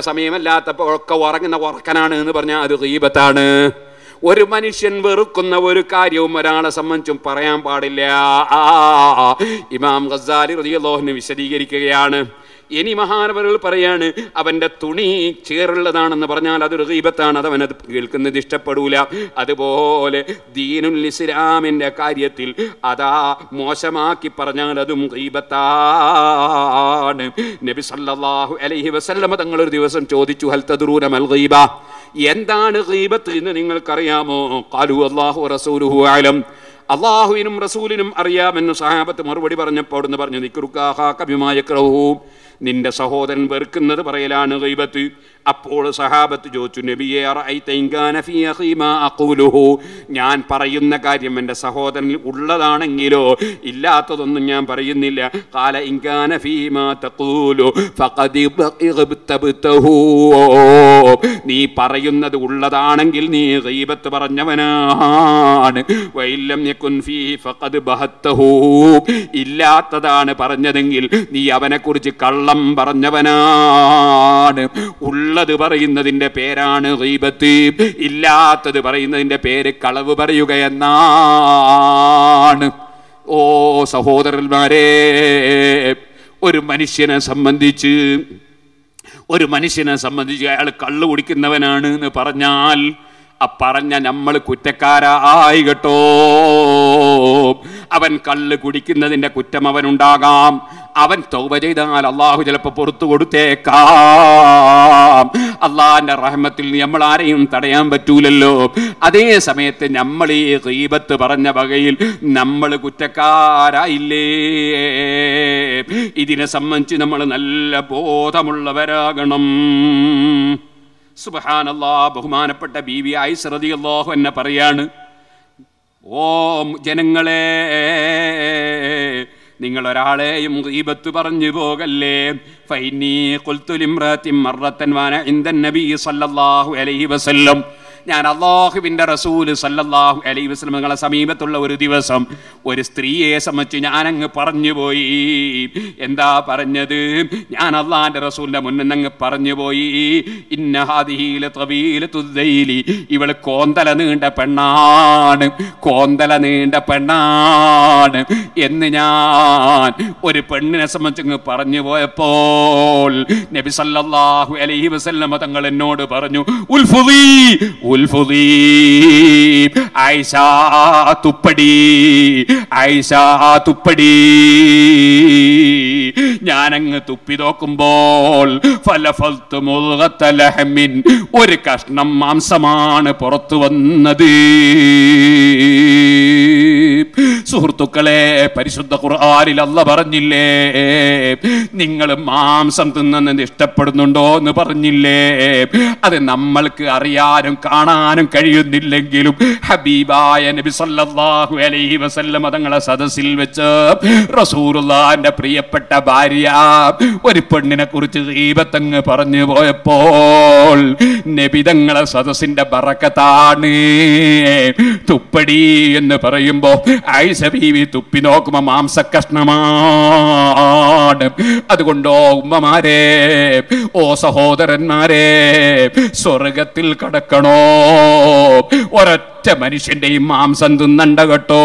സമയമല്ലാത്തപ്പോൾ ഒക്കെ ഉറങ്ങുന്ന ഉറക്കനാണ് എന്ന് പറഞ്ഞാൽ അത് ഗീബത്താണ്. ഒരു മനുഷ്യൻ വെറുക്കുന്ന ഒരു കാര്യവും ഒരാളെ സംബന്ധിച്ചും പറയാൻ പാടില്ല. ഇമാം ഗസാലി റളിയല്ലാഹുവിനെ വിശദീകരിക്കുകയാണ്. ഇനി മഹാനവരുകൾ പറയാണ് അവന്റെ തുണി ചേറുള്ളതാണെന്ന് പറഞ്ഞാൽ അതൊരു ദീപത്താണ് അത് അവനത് കേൾക്കുന്നത് ഇഷ്ടപ്പെടൂല. അതുപോലെ ദീനുൽ ഇസ്ലാമിന്റെ കാര്യത്തിൽ അതാ മോശമാക്കി പറഞ്ഞാൽ അതും ദീപത്താണ് നബി സല്ലല്ലാഹു അലൈഹി വസല്ലമ തങ്ങൾ ഒരു ദിവസം ചോദിച്ചു ഹൽ തദ്റൂന മൽ എന്താണ് ഗീബത്ത് എന്ന് നിങ്ങൾക്കറിയാമോ? കാലു അള്ളാഹു റസൂലുഹു ആലം അള്ളാഹുവിനും റസൂലിനും അറിയാമെന്ന് സഹാബത്ത് മറുപടി പറഞ്ഞപ്പോൾ അവിടുന്ന് പറഞ്ഞു നിക്കുറുക്കാഹാക്കഭിമായക്രഹു നിന്റെ സഹോദരൻ വെറുക്കുന്നത് പറയലാണ് ഗൈബത്ത്. അപ്പോൾ സഹാബത്ത് ചോദിച്ചു നബിയെ ഞാൻ പറയുന്ന കാര്യം എന്റെ സഹോദരനിൽ ഉള്ളതാണെങ്കിലോ? ഇല്ലാത്തതൊന്നും ഞാൻ പറയുന്നില്ല. കാല ഇൻ കാന ഫീ തഖൂലു നീ പറയുന്നത് ഉള്ളതാണെങ്കിൽ നീ ഗൈബത്ത് പറഞ്ഞവനാണ്. വൈലം ഫീ ഫഖദ് ഇല്ലാത്തതാണ് പറഞ്ഞതെങ്കിൽ നീ അവനെക്കുറിച്ച് കള്ളം പറഞ്ഞവനാണ്. ഉള്ളത് പറയുന്നതിന്റെ പേരാണ് റീബത്ത് ഇല്ലാത്തത് പറയുന്നതിന്റെ പേര് കളവ് പറയുക എന്നാണ്. ഓ സഹോദരന്മാരെ ഒരു മനുഷ്യനെ സംബന്ധിച്ച് ഒരു മനുഷ്യനെ സംബന്ധിച്ച് അയാൾ കള്ളു കുടിക്കുന്നവനാണ് എന്ന് പറഞ്ഞാൽ ആ പറഞ്ഞ നമ്മൾ കുറ്റക്കാരായി കേട്ടോ. അവൻ കള്ള് കുടിക്കുന്നതിന്റെ കുറ്റം അവനുണ്ടാകാം. അവൻ തൗബ ചെയ്താൽ അള്ളാഹു ചിലപ്പോൾ പുറത്തു കൊടുത്തേക്കാം. അള്ളാഹിന്റെ റഹ്മത്തിൽ നമ്മൾ ആരെയും തടയാൻ പറ്റൂലല്ലോ. അതേ സമയത്ത് നമ്മൾ ഈ റീബത്ത് പറഞ്ഞ വകയിൽ നമ്മൾ കുറ്റക്കാരായില്ലേ? ഇതിനെ സംബന്ധിച്ച് നമ്മൾ നല്ല ബോധമുള്ളവരാകണം. സുബഹാനല്ലാ ബഹുമാനപ്പെട്ട ബി വി ഐസ് അള്ളാഹു എന്നെ പറയാണ് ഓ ജനങ്ങളെ നിങ്ങൾ ഒരാളെയും ഗീബത്ത് പറഞ്ഞു പോകല്ലേ? ഫൈനി ഖുൽതുലിംറത്തിൻ മറത്തൻ വാന ഇന്ദൻ നബി സല്ലല്ലാഹു അലൈഹി വസല്ലം. ഞാൻ അള്ളാഹുവിന്റെ റസൂൽ സല്ലല്ലാഹു അലൈ വസ്ലമങ്ങളെ സമീപത്തുള്ള ഒരു ദിവസം ഒരു സ്ത്രീയെ സംബന്ധിച്ച് ഞാനങ്ങ് പറഞ്ഞു പോയി. എന്താ പറഞ്ഞത്? ഞാൻ അള്ളാഹിന്റെ റസൂലിന്റെ മുന്നിൽ അങ്ങ് പറഞ്ഞു പോയി. തവീല തുദ്ദയിലി ഇവൾ കോന്തല നീണ്ട പെണ്ണാണ്. കോന്തല നീണ്ട പെണ്ണാണ് എന്ന് ഞാൻ ഒരു പെണ്ണിനെ സംബന്ധിച്ച് അങ്ങ് പറഞ്ഞു പോയപ്പോൾ നബി സല്ലല്ലാഹു അലൈഹി വസ്ലമ തങ്ങൾ എന്നോട് പറഞ്ഞു ഉൽഫുദി ഐഷ തുപ്പടി ഐഷ തുപ്പടി. ഞാനങ്ങ് തുപ്പി നോക്കുമ്പോൾ ഒരു കഷ്ണം മാംസമാണ് പുറത്തു വന്നത്. സുഹൃത്തുക്കളെ പരിശുദ്ധ ഖുർആാനിൽ അല്ല പറഞ്ഞില്ലേ? നിങ്ങൾ മാംസം തിന്നുന്നത് ഇഷ്ടപ്പെടുന്നുണ്ടോ എന്ന് പറഞ്ഞില്ലേ? അത് നമ്മൾക്ക് അറിയാനും കാണാനും കഴിയുന്നില്ലെങ്കിലും ഹബീബായ നബി സല്ലല്ലാഹു അലൈഹി വസല്ലം തങ്ങളെ സദസ്സിൽ വെച്ച് റസൂറുല്ലാന്റെ പ്രിയപ്പെട്ട ഭാര്യ ഒരു പെണ്ണിനെ കുറിച്ച് ദീപത്തങ്ങ് പറഞ്ഞു പോയപ്പോൾ നബിതങ്ങളെ സദസ്സിന്റെ ബറക്കത്താണ് തുപ്പടി എന്ന് പറയുമ്പോ ഐസ ബീവി തുപ്പി നോക്കുമ്പോ മാംസക്കഷ്ണമാണ്. അതുകൊണ്ടോ ഉമ്മമാരെ ഓ സഹോദരന്മാരെ സ്വർഗത്തിൽ കടക്കണോ? ഒരൊറ്റ മനുഷ്യന്റെയും മാംസം തിന്നണ്ട കേട്ടോ.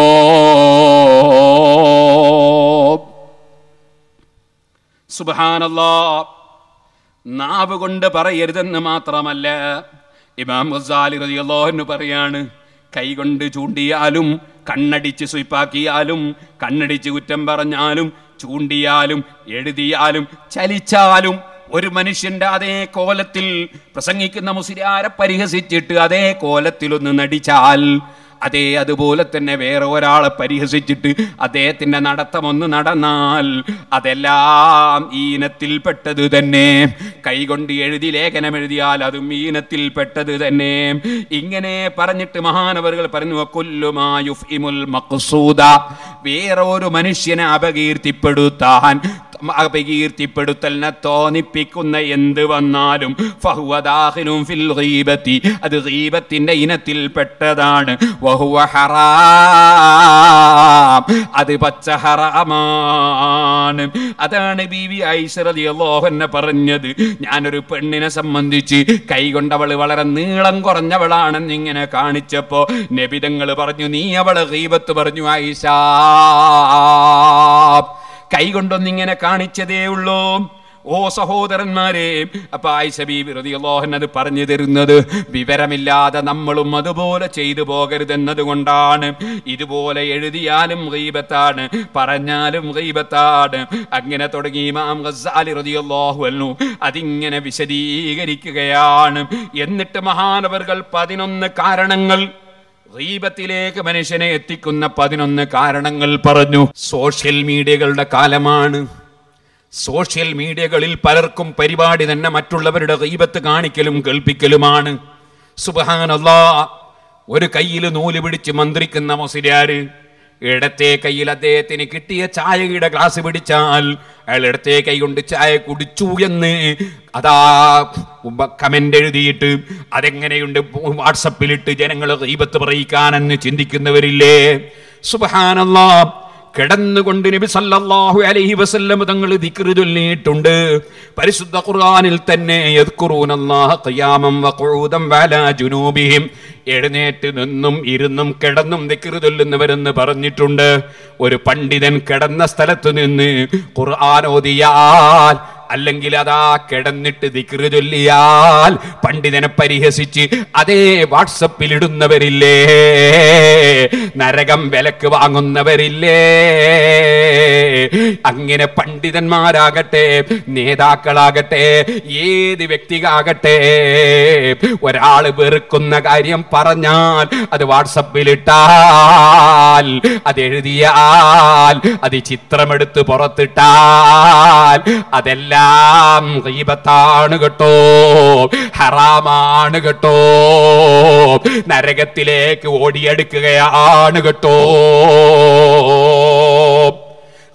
സുബാനല്ലോ നാവ് കൊണ്ട് പറയരുതെന്ന് മാത്രമല്ല ഇമാം ഗസാലി റളിയല്ലാഹു പറയാണ് കൈകൊണ്ട് ചൂണ്ടിയാലും കണ്ണടിച്ച് സ്വീപ്പാക്കിയാലും കണ്ണടിച്ച് കുറ്റം പറഞ്ഞാലും ചൂണ്ടിയാലും എഴുതിയാലും ചലിച്ചാലും ഒരു മനുഷ്യന്റെ അതേ കോലത്തിൽ പ്രസംഗിക്കുന്ന മുസ്ലിയാരെ പരിഹസിച്ചിട്ട് അതേ കോലത്തിലൊന്ന് നടിച്ചാൽ അതേ അതുപോലെ തന്നെ വേറെ ഒരാളെ പരിഹസിച്ചിട്ട് അദ്ദേഹത്തിന്റെ നടത്തം ഒന്ന് നടന്നാൽ അതെല്ലാം ഈനത്തിൽപ്പെട്ടത് തന്നെ. കൈകൊണ്ട് എഴുതി ലേഖനം എഴുതിയാൽ അതും ഈനത്തിൽപ്പെട്ടത് തന്നെ. ഇങ്ങനെ പറഞ്ഞിട്ട് മഹാനവറുകൾ പറഞ്ഞു കൊല്ലുമായുഫിമുൽ മഖ്സൂദ. വേറെ ഒരു മനുഷ്യനെ അപകീർത്തിപ്പെടുത്താൻ അപകീർത്തിപ്പെടുത്തലിനെ തോന്നിപ്പിക്കുന്ന എന്ത് വന്നാലും ഫഹുവദാഹിലും ഫിൽ ഗീബത്തി. അത് ഗീബത്തിന്റെ ഇനത്തിൽ പെട്ടതാണ്. വഹുവ ഹറാം. അത് പച്ച ഹറാമാണ്. അതാണ് ബീവി ഐശ്വരതി അള്ളോഹന്നെ പറഞ്ഞത്. ഞാനൊരു പെണ്ണിനെ സംബന്ധിച്ച് കൈകൊണ്ടവൾ വളരെ നീളം കുറഞ്ഞവളാണെന്ന് ഇങ്ങനെ കാണിച്ചപ്പോ നബിതങ്ങൾ പറഞ്ഞു നീ അവളെ ഗീബത്ത് പറഞ്ഞു ഐഷ കൈകൊണ്ടൊന്നിങ്ങനെ കാണിച്ചതേ ഉള്ളൂ. ഓ സഹോദരന്മാരെ അപ്പൊ ആയിഷബി വിറതി അള്ളോഹൻ അത് പറഞ്ഞു തരുന്നത് വിവരമില്ലാതെ നമ്മളും അതുപോലെ ചെയ്തു പോകരുതെന്നത് കൊണ്ടാണ് ഇതുപോലെ എഴുതിയാലും ഗീബത്താണ് പറഞ്ഞാലും ഗീബത്താണ്. അങ്ങനെ തുടങ്ങി ഇമാം ഗസാലി റതിയല്ലാഹു അൻഹു അതിങ്ങനെ വിശദീകരിക്കുകയാണ്. എന്നിട്ട് മഹാനവറുകൾ പതിനൊന്ന് കാരണങ്ങൾ ഗീബത്തിലേക്ക് മനുഷ്യനെ എത്തിക്കുന്ന പതിനൊന്ന് കാരണങ്ങൾ പറഞ്ഞു. സോഷ്യൽ മീഡിയകളുടെ കാലമാണ്. സോഷ്യൽ മീഡിയകളിൽ പലർക്കും പരിപാടി തന്നെ മറ്റുള്ളവരുടെ റീബത്ത് കാണിക്കലും കേൾപ്പിക്കലുമാണ്. സുബഹാനല്ലാ ഒരു കയ്യിൽ നൂൽ പിടിച്ച് മന്ത്രിക്കുന്ന മുസ്ലിയാര് ഇടത്തെ കയ്യിൽ അദ്ദേഹത്തിന് കിട്ടിയ ചായയുടെ ഗ്ലാസ് പിടിച്ചാൽ അയാൾ ഇടത്തെ കൈ കൊണ്ട് ചായ കുടിച്ചു എന്ന് അതാ കമന്റ് എഴുതിയിട്ട് അതെങ്ങനെയുണ്ട് വാട്സപ്പിലിട്ട് ജനങ്ങൾ ദൈവത്ത് പറയിക്കാനെന്ന് ചിന്തിക്കുന്നവരില്ലേ? സുബഹാനല്ലാ കിടന്നുകൊണ്ട് നബി സല്ലല്ലാഹു അലൈഹി വസല്ലം തങ്ങൾ ദിക്റ് ചൊല്ലിയിട്ടുണ്ട്. പരിശുദ്ധ ഖുർആനിൽ തന്നെ യദ്കുറൂനല്ലാഹ ഖിയാമം വഖുഊദം വലാ ജുനൂബിഹിം. എഴുന്നേറ്റ് നിന്നും ഇരുന്നും കിടന്നും ദിക്റ് ചൊല്ലുന്നവരെന്ന് പറഞ്ഞിട്ടുണ്ട്. ഒരു പണ്ഡിതൻ കിടന്ന സ്ഥലത്ത് നിന്ന് ഖുർആൻ ഓതിയാൽ അല്ലെങ്കിൽ അതാ കിടന്നിട്ട് ദിക്റ് ചൊല്ലിയാൽ പണ്ഡിതനെ പരിഹസിച്ച് അതേ വാട്സപ്പിൽ ഇടുന്നവരില്ലേ? നരകം വിലക്ക് വാങ്ങുന്നവരില്ലേ? അങ്ങനെ പണ്ഡിതന്മാരാകട്ടെ നേതാക്കളാകട്ടെ ഏത് വ്യക്തികാകട്ടെ ഒരാൾ വെറുക്കുന്ന കാര്യം പറഞ്ഞാൽ അത് വാട്സപ്പിൽ ഇട്ടാൽ അത് എഴുതിയാൽ അത് ചിത്രമെടുത്ത് പുറത്തിട്ടാൽ അതെല്ലാം ഗീബത്താണ് കേട്ടോ ഹറാമാണ് കേട്ടോ നരകത്തിലേക്ക് ഓടിയെടുക്കുകയാണ് കേട്ടോ.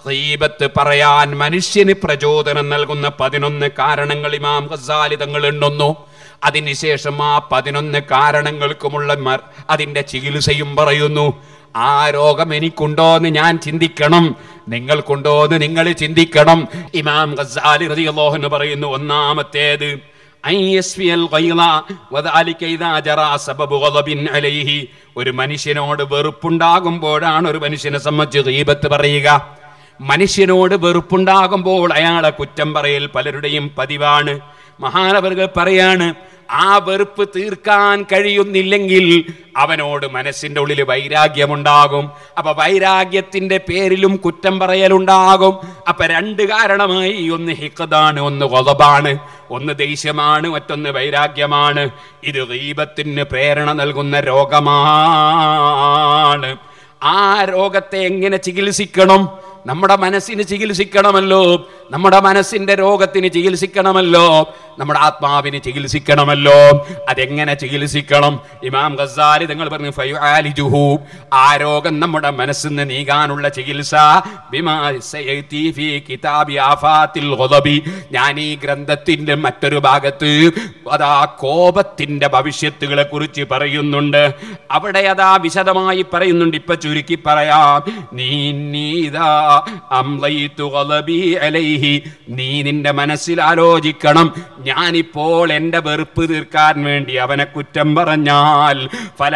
ഗീബത്ത് പറയാൻ മനുഷ്യന് പ്രചോദനം നൽകുന്ന പതിനൊന്ന് കാരണങ്ങൾ ഇമാം ഖസാലി തങ്ങൾ എണ്ണുന്നു. അതിനുശേഷം ആ പതിനൊന്ന് കാരണങ്ങൾക്കുമുള്ള അതിന്റെ ചികിത്സയും പറയുന്നു. ആ രോഗം എനിക്കുണ്ടോ എന്ന് ഞാൻ ചിന്തിക്കണം. നിങ്ങൾക്കുണ്ടോ എന്ന് നിങ്ങൾ ചിന്തിക്കണം. ഇമാം ഗസാലി റളിയല്ലാഹു പറയുന്നു ഒന്നാമത്തേത് ഒരു മനുഷ്യനോട് വെറുപ്പുണ്ടാകുമ്പോഴാണ് ഒരു മനുഷ്യനെ സംബന്ധിച്ച് ഗീബത്ത് പറയുക. മനുഷ്യനോട് വെറുപ്പുണ്ടാകുമ്പോൾ അയാളെ കുറ്റം പറയൽ പലരുടെയും പതിവാണ്. മഹാനവർകൾ പറയാണ് ആ വെറുപ്പ് തീർക്കാൻ കഴിയുന്നില്ലെങ്കിൽ അവനോട് മനസ്സിന്റെ ഉള്ളിൽ വൈരാഗ്യമുണ്ടാകും. അപ്പൊ വൈരാഗ്യത്തിന്റെ പേരിലും കുറ്റം പറയലുണ്ടാകും. അപ്പൊ രണ്ട് കാരണമായി. ഒന്ന് ഹിക്കതാണ് ഒന്ന് കൊതബാണ് ഒന്ന് ദേഷ്യമാണ് മറ്റൊന്ന് വൈരാഗ്യമാണ്. ഇത് ദീപത്തിന് പ്രേരണ നൽകുന്ന രോഗമാണ്. ആ രോഗത്തെ എങ്ങനെ ചികിത്സിക്കണം? നമ്മുടെ മനസ്സിന് ചികിത്സിക്കണമല്ലോ. നമ്മുടെ മനസ്സിന്റെ രോഗത്തിന് ചികിത്സിക്കണമല്ലോ. നമ്മുടെ ആത്മാവിന് ചികിത്സിക്കണമല്ലോ. അതെങ്ങനെ ചികിത്സിക്കണം? ഇമാം ഗസാലി നിങ്ങൾ പറഞ്ഞു ആ രോഗം നമ്മുടെ മനസ്സിൽ നിന്ന് നീങ്ങാനുള്ള ചികിത്സ. ഞാൻ ഈ ഗ്രന്ഥത്തിന്റെ മറ്റൊരു ഭാഗത്ത് അതാ കോപത്തിന്റെ ഭവിഷ്യത്തുകളെ കുറിച്ച് പറയുന്നുണ്ട്. അവിടെ അതാ വിശദമായി പറയുന്നുണ്ട്. ഇപ്പൊ ചുരുക്കി പറയാം. നീ നീതാ നീ നിന്റെ മനസ്സിൽ ആലോചിക്കണം. ഞാനിപ്പോൾ എന്റെ വെറുപ്പ് തീർക്കാൻ വേണ്ടി അവനെ കുറ്റം പറഞ്ഞാൽ ഫല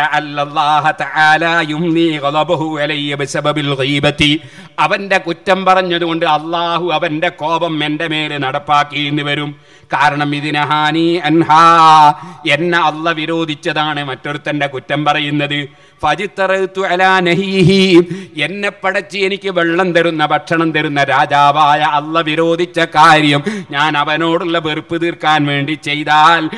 അവന്റെ കുറ്റം പറഞ്ഞതുകൊണ്ട് അള്ളാഹു അവന്റെ കോപം എന്റെ മേലെ നടപ്പാക്കി എന്ന് വരും. കാരണം ഇതിന് ഹാനി അൻഹാ. എന്നെ അല്ല വിരോധിച്ചതാണ് മറ്റൊരുത്തന്റെ കുറ്റം പറയുന്നത്. എന്നെ പടച്ച് എനിക്ക് വെള്ളം തരുന്ന ഭക്ഷണം തരുന്ന രാജാവായ അല്ല വിരോധിച്ച കാര്യം ഞാൻ അവനോടുള്ള വെറുപ്പ് തീർക്കാൻ വേണ്ടി ചെയ്താൽ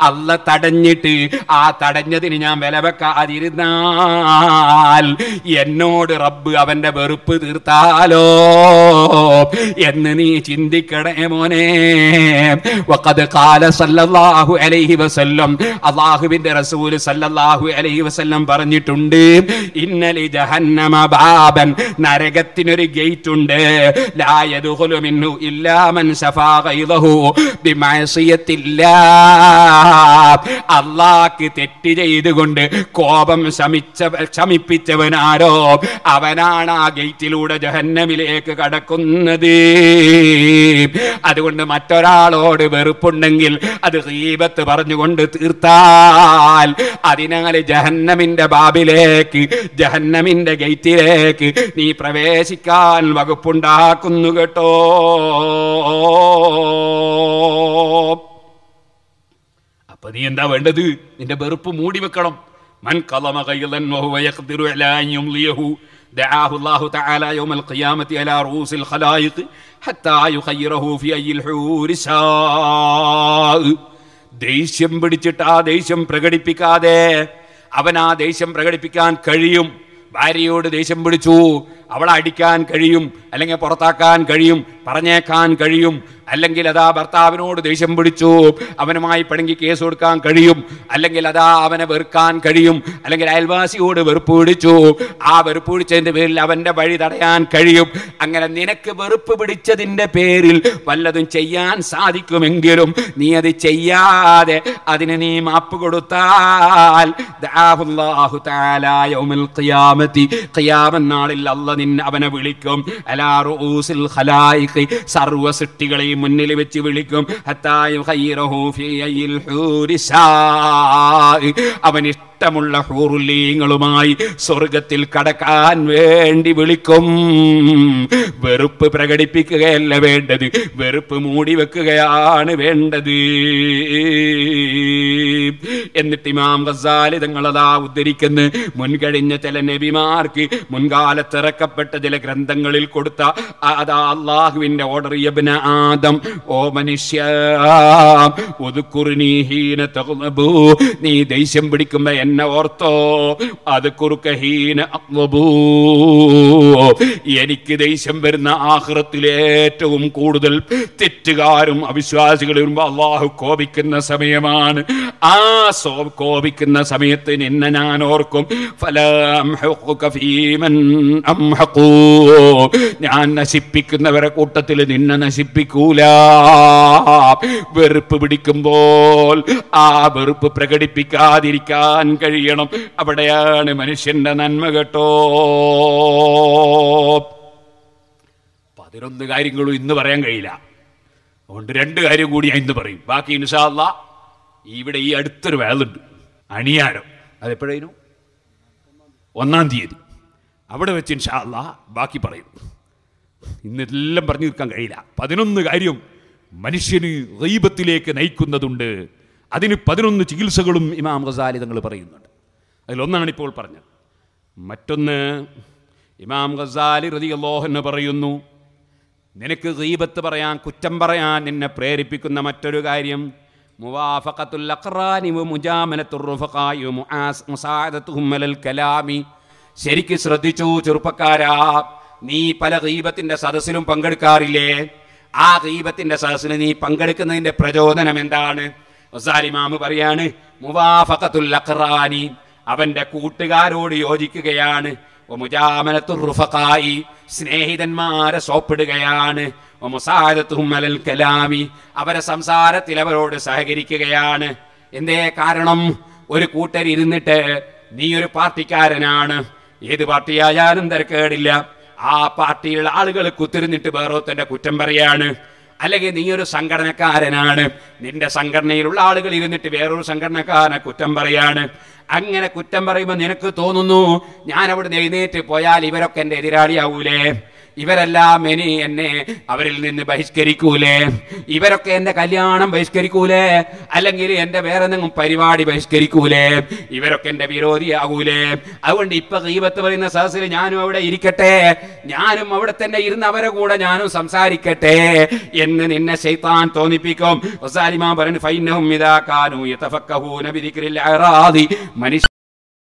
അല്ല തടഞ്ഞിട്ട് ആ തടഞ്ഞതിന് ഞാൻ വില വെക്കാതിരുന്നാൽ എന്നോട് റബ്ബ് അവന്റെ വെറുപ്പ് തീർത്താലോ എന്ന് നീ ചിന്തിക്കണേ മോനെ വഖദ് ഖാല റസൂൽ പറഞ്ഞിട്ടുണ്ട് ഇന്നലി ജഹന്നമ ബാബൻ. നരകത്തിനൊരു ഗേറ്റ് ഉണ്ട് ലാ യദ്ഖുലു മിൻഹു തെറ്റ് ചെയ്തുകൊണ്ട് കോപം ശമിച്ച ശമിപ്പിച്ചവനാരോ? അവനാണ് ആ ഗേറ്റിലൂടെ ജഹന്നമിലേക്ക് കടക്കുന്നത്. അതുകൊണ്ട് മറ്റൊരാളോട് വെറുപ്പുണ്ടെങ്കിൽ അത് ഹീബത്ത് പറഞ്ഞുകൊണ്ട് തീർത്താൽ അതിനാൽ ജഹന്നമിന്റെ ബാബിലേക്ക് ജഹന്നമിന്റെ ഗേറ്റിലേക്ക് നീ പ്രവേശിക്കാൻ വകുപ്പുണ്ടാക്കുന്നു കേട്ടോ. അപ്പൊ നീ എന്താ വേണ്ടത്? നിന്റെ വെറുപ്പ് മൂടി വെക്കണം മൻ കളമ ഖൈലൻ വഹുവ യഖ്ദിറു അലാ അൻ യുംലിയഹു دعاه الله تعالى يوم القيامة على رؤوس الخلائق حتى يخيره في أي الحور شاء ദേഷ്യം പിടിച്ചിട്ട് ആ ദേഷ്യം പ്രകടിപ്പിക്കാതെ അവൻ ആ ദേഷ്യം പ്രകടിപ്പിക്കാൻ കഴിയും ഭാര്യയോട് ദേഷ്യം പിടിച്ചു അവളെ അടിക്കാൻ കഴിയും അല്ലെങ്കിൽ പുറത്താക്കാൻ കഴിയും പറഞ്ഞേക്കാൻ കഴിയും അല്ലെങ്കിൽ അതാ ഭർത്താവിനോട് ദേഷ്യം പിടിച്ചു അവനുമായി പിണങ്ങി കേസ് കൊടുക്കാൻ കഴിയും അല്ലെങ്കിൽ അതാ അവനെ വെറുക്കാൻ കഴിയും അല്ലെങ്കിൽ അയൽവാസിയോട് വെറുപ്പ് പിടിച്ചു. ആ വെറുപ്പ് പിടിച്ചതിന്റെ പേരിൽ അവന്റെ വഴി തടയാൻ കഴിയും. അങ്ങനെ നിനക്ക് വെറുപ്പ് പിടിച്ചതിന്റെ പേരിൽ വല്ലതും ചെയ്യാൻ സാധിക്കുമെങ്കിലും നീ അത് ചെയ്യാതെ അതിന് നീ മാപ്പ് കൊടുത്താൽ ദഅാഹുല്ലാഹു തആല അവനെ വിളിക്കും. അലാ റൂസിൽ ഖലായിഖി സർവ സൃഷ്ടികളെയും മുന്നിൽ വെച്ച് വിളിക്കും. യുഖയ്യിറഹു ഫീ ഇഷ്ടമുള്ള ഹൂറുല്ലീങ്ങളുമായി സ്വർഗത്തിൽ കടക്കാൻ വേണ്ടി വിളിക്കും. വെറുപ്പ് പ്രകടിപ്പിക്കുകയല്ല വേണ്ടത്. വെറുപ്പ് മൂടി വെക്കുകയാണ് വേണ്ടത്. എന്നിട്ട് ഇമാം ഗസാലി തങ്ങളതാ ഉദ്ധരിക്കുന്ന. മുൻകഴിഞ്ഞ ചില നബിമാർക്ക് മുൻകാലത്തിറക്കപ്പെട്ട ചില ഗ്രന്ഥങ്ങളിൽ കൊടുത്ത അതാ അള്ളാഹുവിന്റെ ഓർഡർ യബ്ന ആദം ഓ മനുഷ്യ ഒതുക്കുറിനീ ഹീന തഗ്ളബൂ. നീ ദേഷ്യം പിടിക്കുമ്പോ എന്നെ ഓർത്തോ അത് കുറുക്കഹീന. എനിക്ക് ദേഷ്യം വരുന്ന ആഹ്റത്തിൽ ഏറ്റവും കൂടുതൽ തെറ്റുകാരും അവിശ്വാസികളും അള്ളാഹു കോപിക്കുന്ന സമയമാണ് ആ സോ കോപിക്കുന്ന സമയത്ത് നിന്നെ ഞാൻ ഓർക്കും. ഞാൻ നശിപ്പിക്കുന്നവരെ കൂട്ടത്തിൽ നിന്നെ നശിപ്പിക്കൂല വെറുപ്പ് പിടിക്കുമ്പോൾ ആ വെറുപ്പ് പ്രകടിപ്പിക്കാതിരിക്കാൻ കഴിയണം. അവിടെയാണ് മനുഷ്യന്റെ നന്മ കേട്ടോ. പതിനൊന്ന് കാര്യങ്ങളും ഇന്ന് പറയാൻ കഴിയില്ല. അതുകൊണ്ട് രണ്ട് കാര്യം കൂടി ഞാൻ ഇന്ന് പറയും. ബാക്കി ഇൻഷാല്ല ഇവിടെ ഈ അടുത്തൊരു വേളുണ്ട് അണിയാരം. അതെപ്പോഴേനും? ഒന്നാം തീയതി. അവിടെ വെച്ച് ഇൻഷാല്ല ബാക്കി പറയും. ഇന്നെല്ലാം പറഞ്ഞു തീർക്കാൻ കഴിയില്ല. പതിനൊന്ന് കാര്യം മനുഷ്യന് റീബത്തിലേക്ക് നയിക്കുന്നതുണ്ട്. അതിന് പതിനൊന്ന് ചികിത്സകളും ഇമാം ഗസാലി തങ്ങൾ പറയുന്നുണ്ട്. അതിലൊന്നാണ് ഇപ്പോൾ പറഞ്ഞത്. മറ്റൊന്ന് ഇമാം ഗസാലി റതി അള്ളോഹന് പറയുന്നു നിനക്ക് ഗീബത്ത് പറയാൻ കുറ്റം പറയാൻ നിന്നെ പ്രേരിപ്പിക്കുന്ന മറ്റൊരു കാര്യം മുവാഫഖത്തുൽ റുഫഖായി കലാമി. ശരിക്ക് ശ്രദ്ധിച്ചു ചെറുപ്പക്കാരാ നീ പല ഗീബത്തിന്റെ സദസ്സിലും പങ്കെടുക്കാറില്ലേ? ആ ഗീബത്തിന്റെ സദസ്സിന് നീ പങ്കെടുക്കുന്നതിന്റെ പ്രചോദനം എന്താണ്? വസാലിമാമ് പറയാണ് അവന്റെ കൂട്ടുകാരോട് യോജിക്കുകയാണ് റുഫഖായി. സ്നേഹിതന്മാരെ സോപ്പിടുകയാണ് കലാമി. അവരെ സംസാരത്തിൽ അവരോട് സഹകരിക്കുകയാണ്. എന്തേ കാരണം? ഒരു കൂട്ടർ ഇരുന്നിട്ട് നീ ഒരു പാർട്ടിക്കാരനാണ്. ഏത് പാർട്ടിയായാലും തിരക്കേടില്ല. ആ പാർട്ടിയിലുള്ള ആളുകൾ കുത്തിരുന്നിട്ട് വേറൊത്തന്റെ കുറ്റം പറയാണ് അല്ലെങ്കിൽ നീ ഒരു സംഘടനക്കാരനാണ്. നിന്റെ സംഘടനയിലുള്ള ആളുകൾ ഇരുന്നിട്ട് വേറൊരു സംഘടനക്കാരനെ കുറ്റം പറയാണ്. അങ്ങനെ കുറ്റം പറയുമ്പോൾ നിനക്ക് തോന്നുന്നു ഞാൻ അവിടെ എഴുന്നേറ്റ് പോയാൽ ഇവരൊക്കെ എന്റെ എതിരാളിയാവൂലേ? ഇവരെല്ലാം ഇനി എന്നെ അവരിൽ നിന്ന് ബഹിഷ്കരിക്കൂലേ? ഇവരൊക്കെ എന്റെ കല്യാണം ബഹിഷ്കരിക്കൂലേ? അല്ലെങ്കിൽ എന്റെ വേറെ എന്തെങ്കിലും പരിപാടി ബഹിഷ്കരിക്കൂലേ? ഇവരൊക്കെ എന്റെ വിരോധിയാകൂലേ? അതുകൊണ്ട് ഇപ്പൊ ദീപത്ത് പറയുന്ന സദസ്സിൽ ഞാനും അവിടെ ഇരിക്കട്ടെ. ഞാനും അവിടെ തന്നെ ഇരുന്ന് അവരെ കൂടെ ഞാനും സംസാരിക്കട്ടെ എന്ന് നിന്നെ ശൈത്താൻ തോന്നിപ്പിക്കും. മനുഷ്യ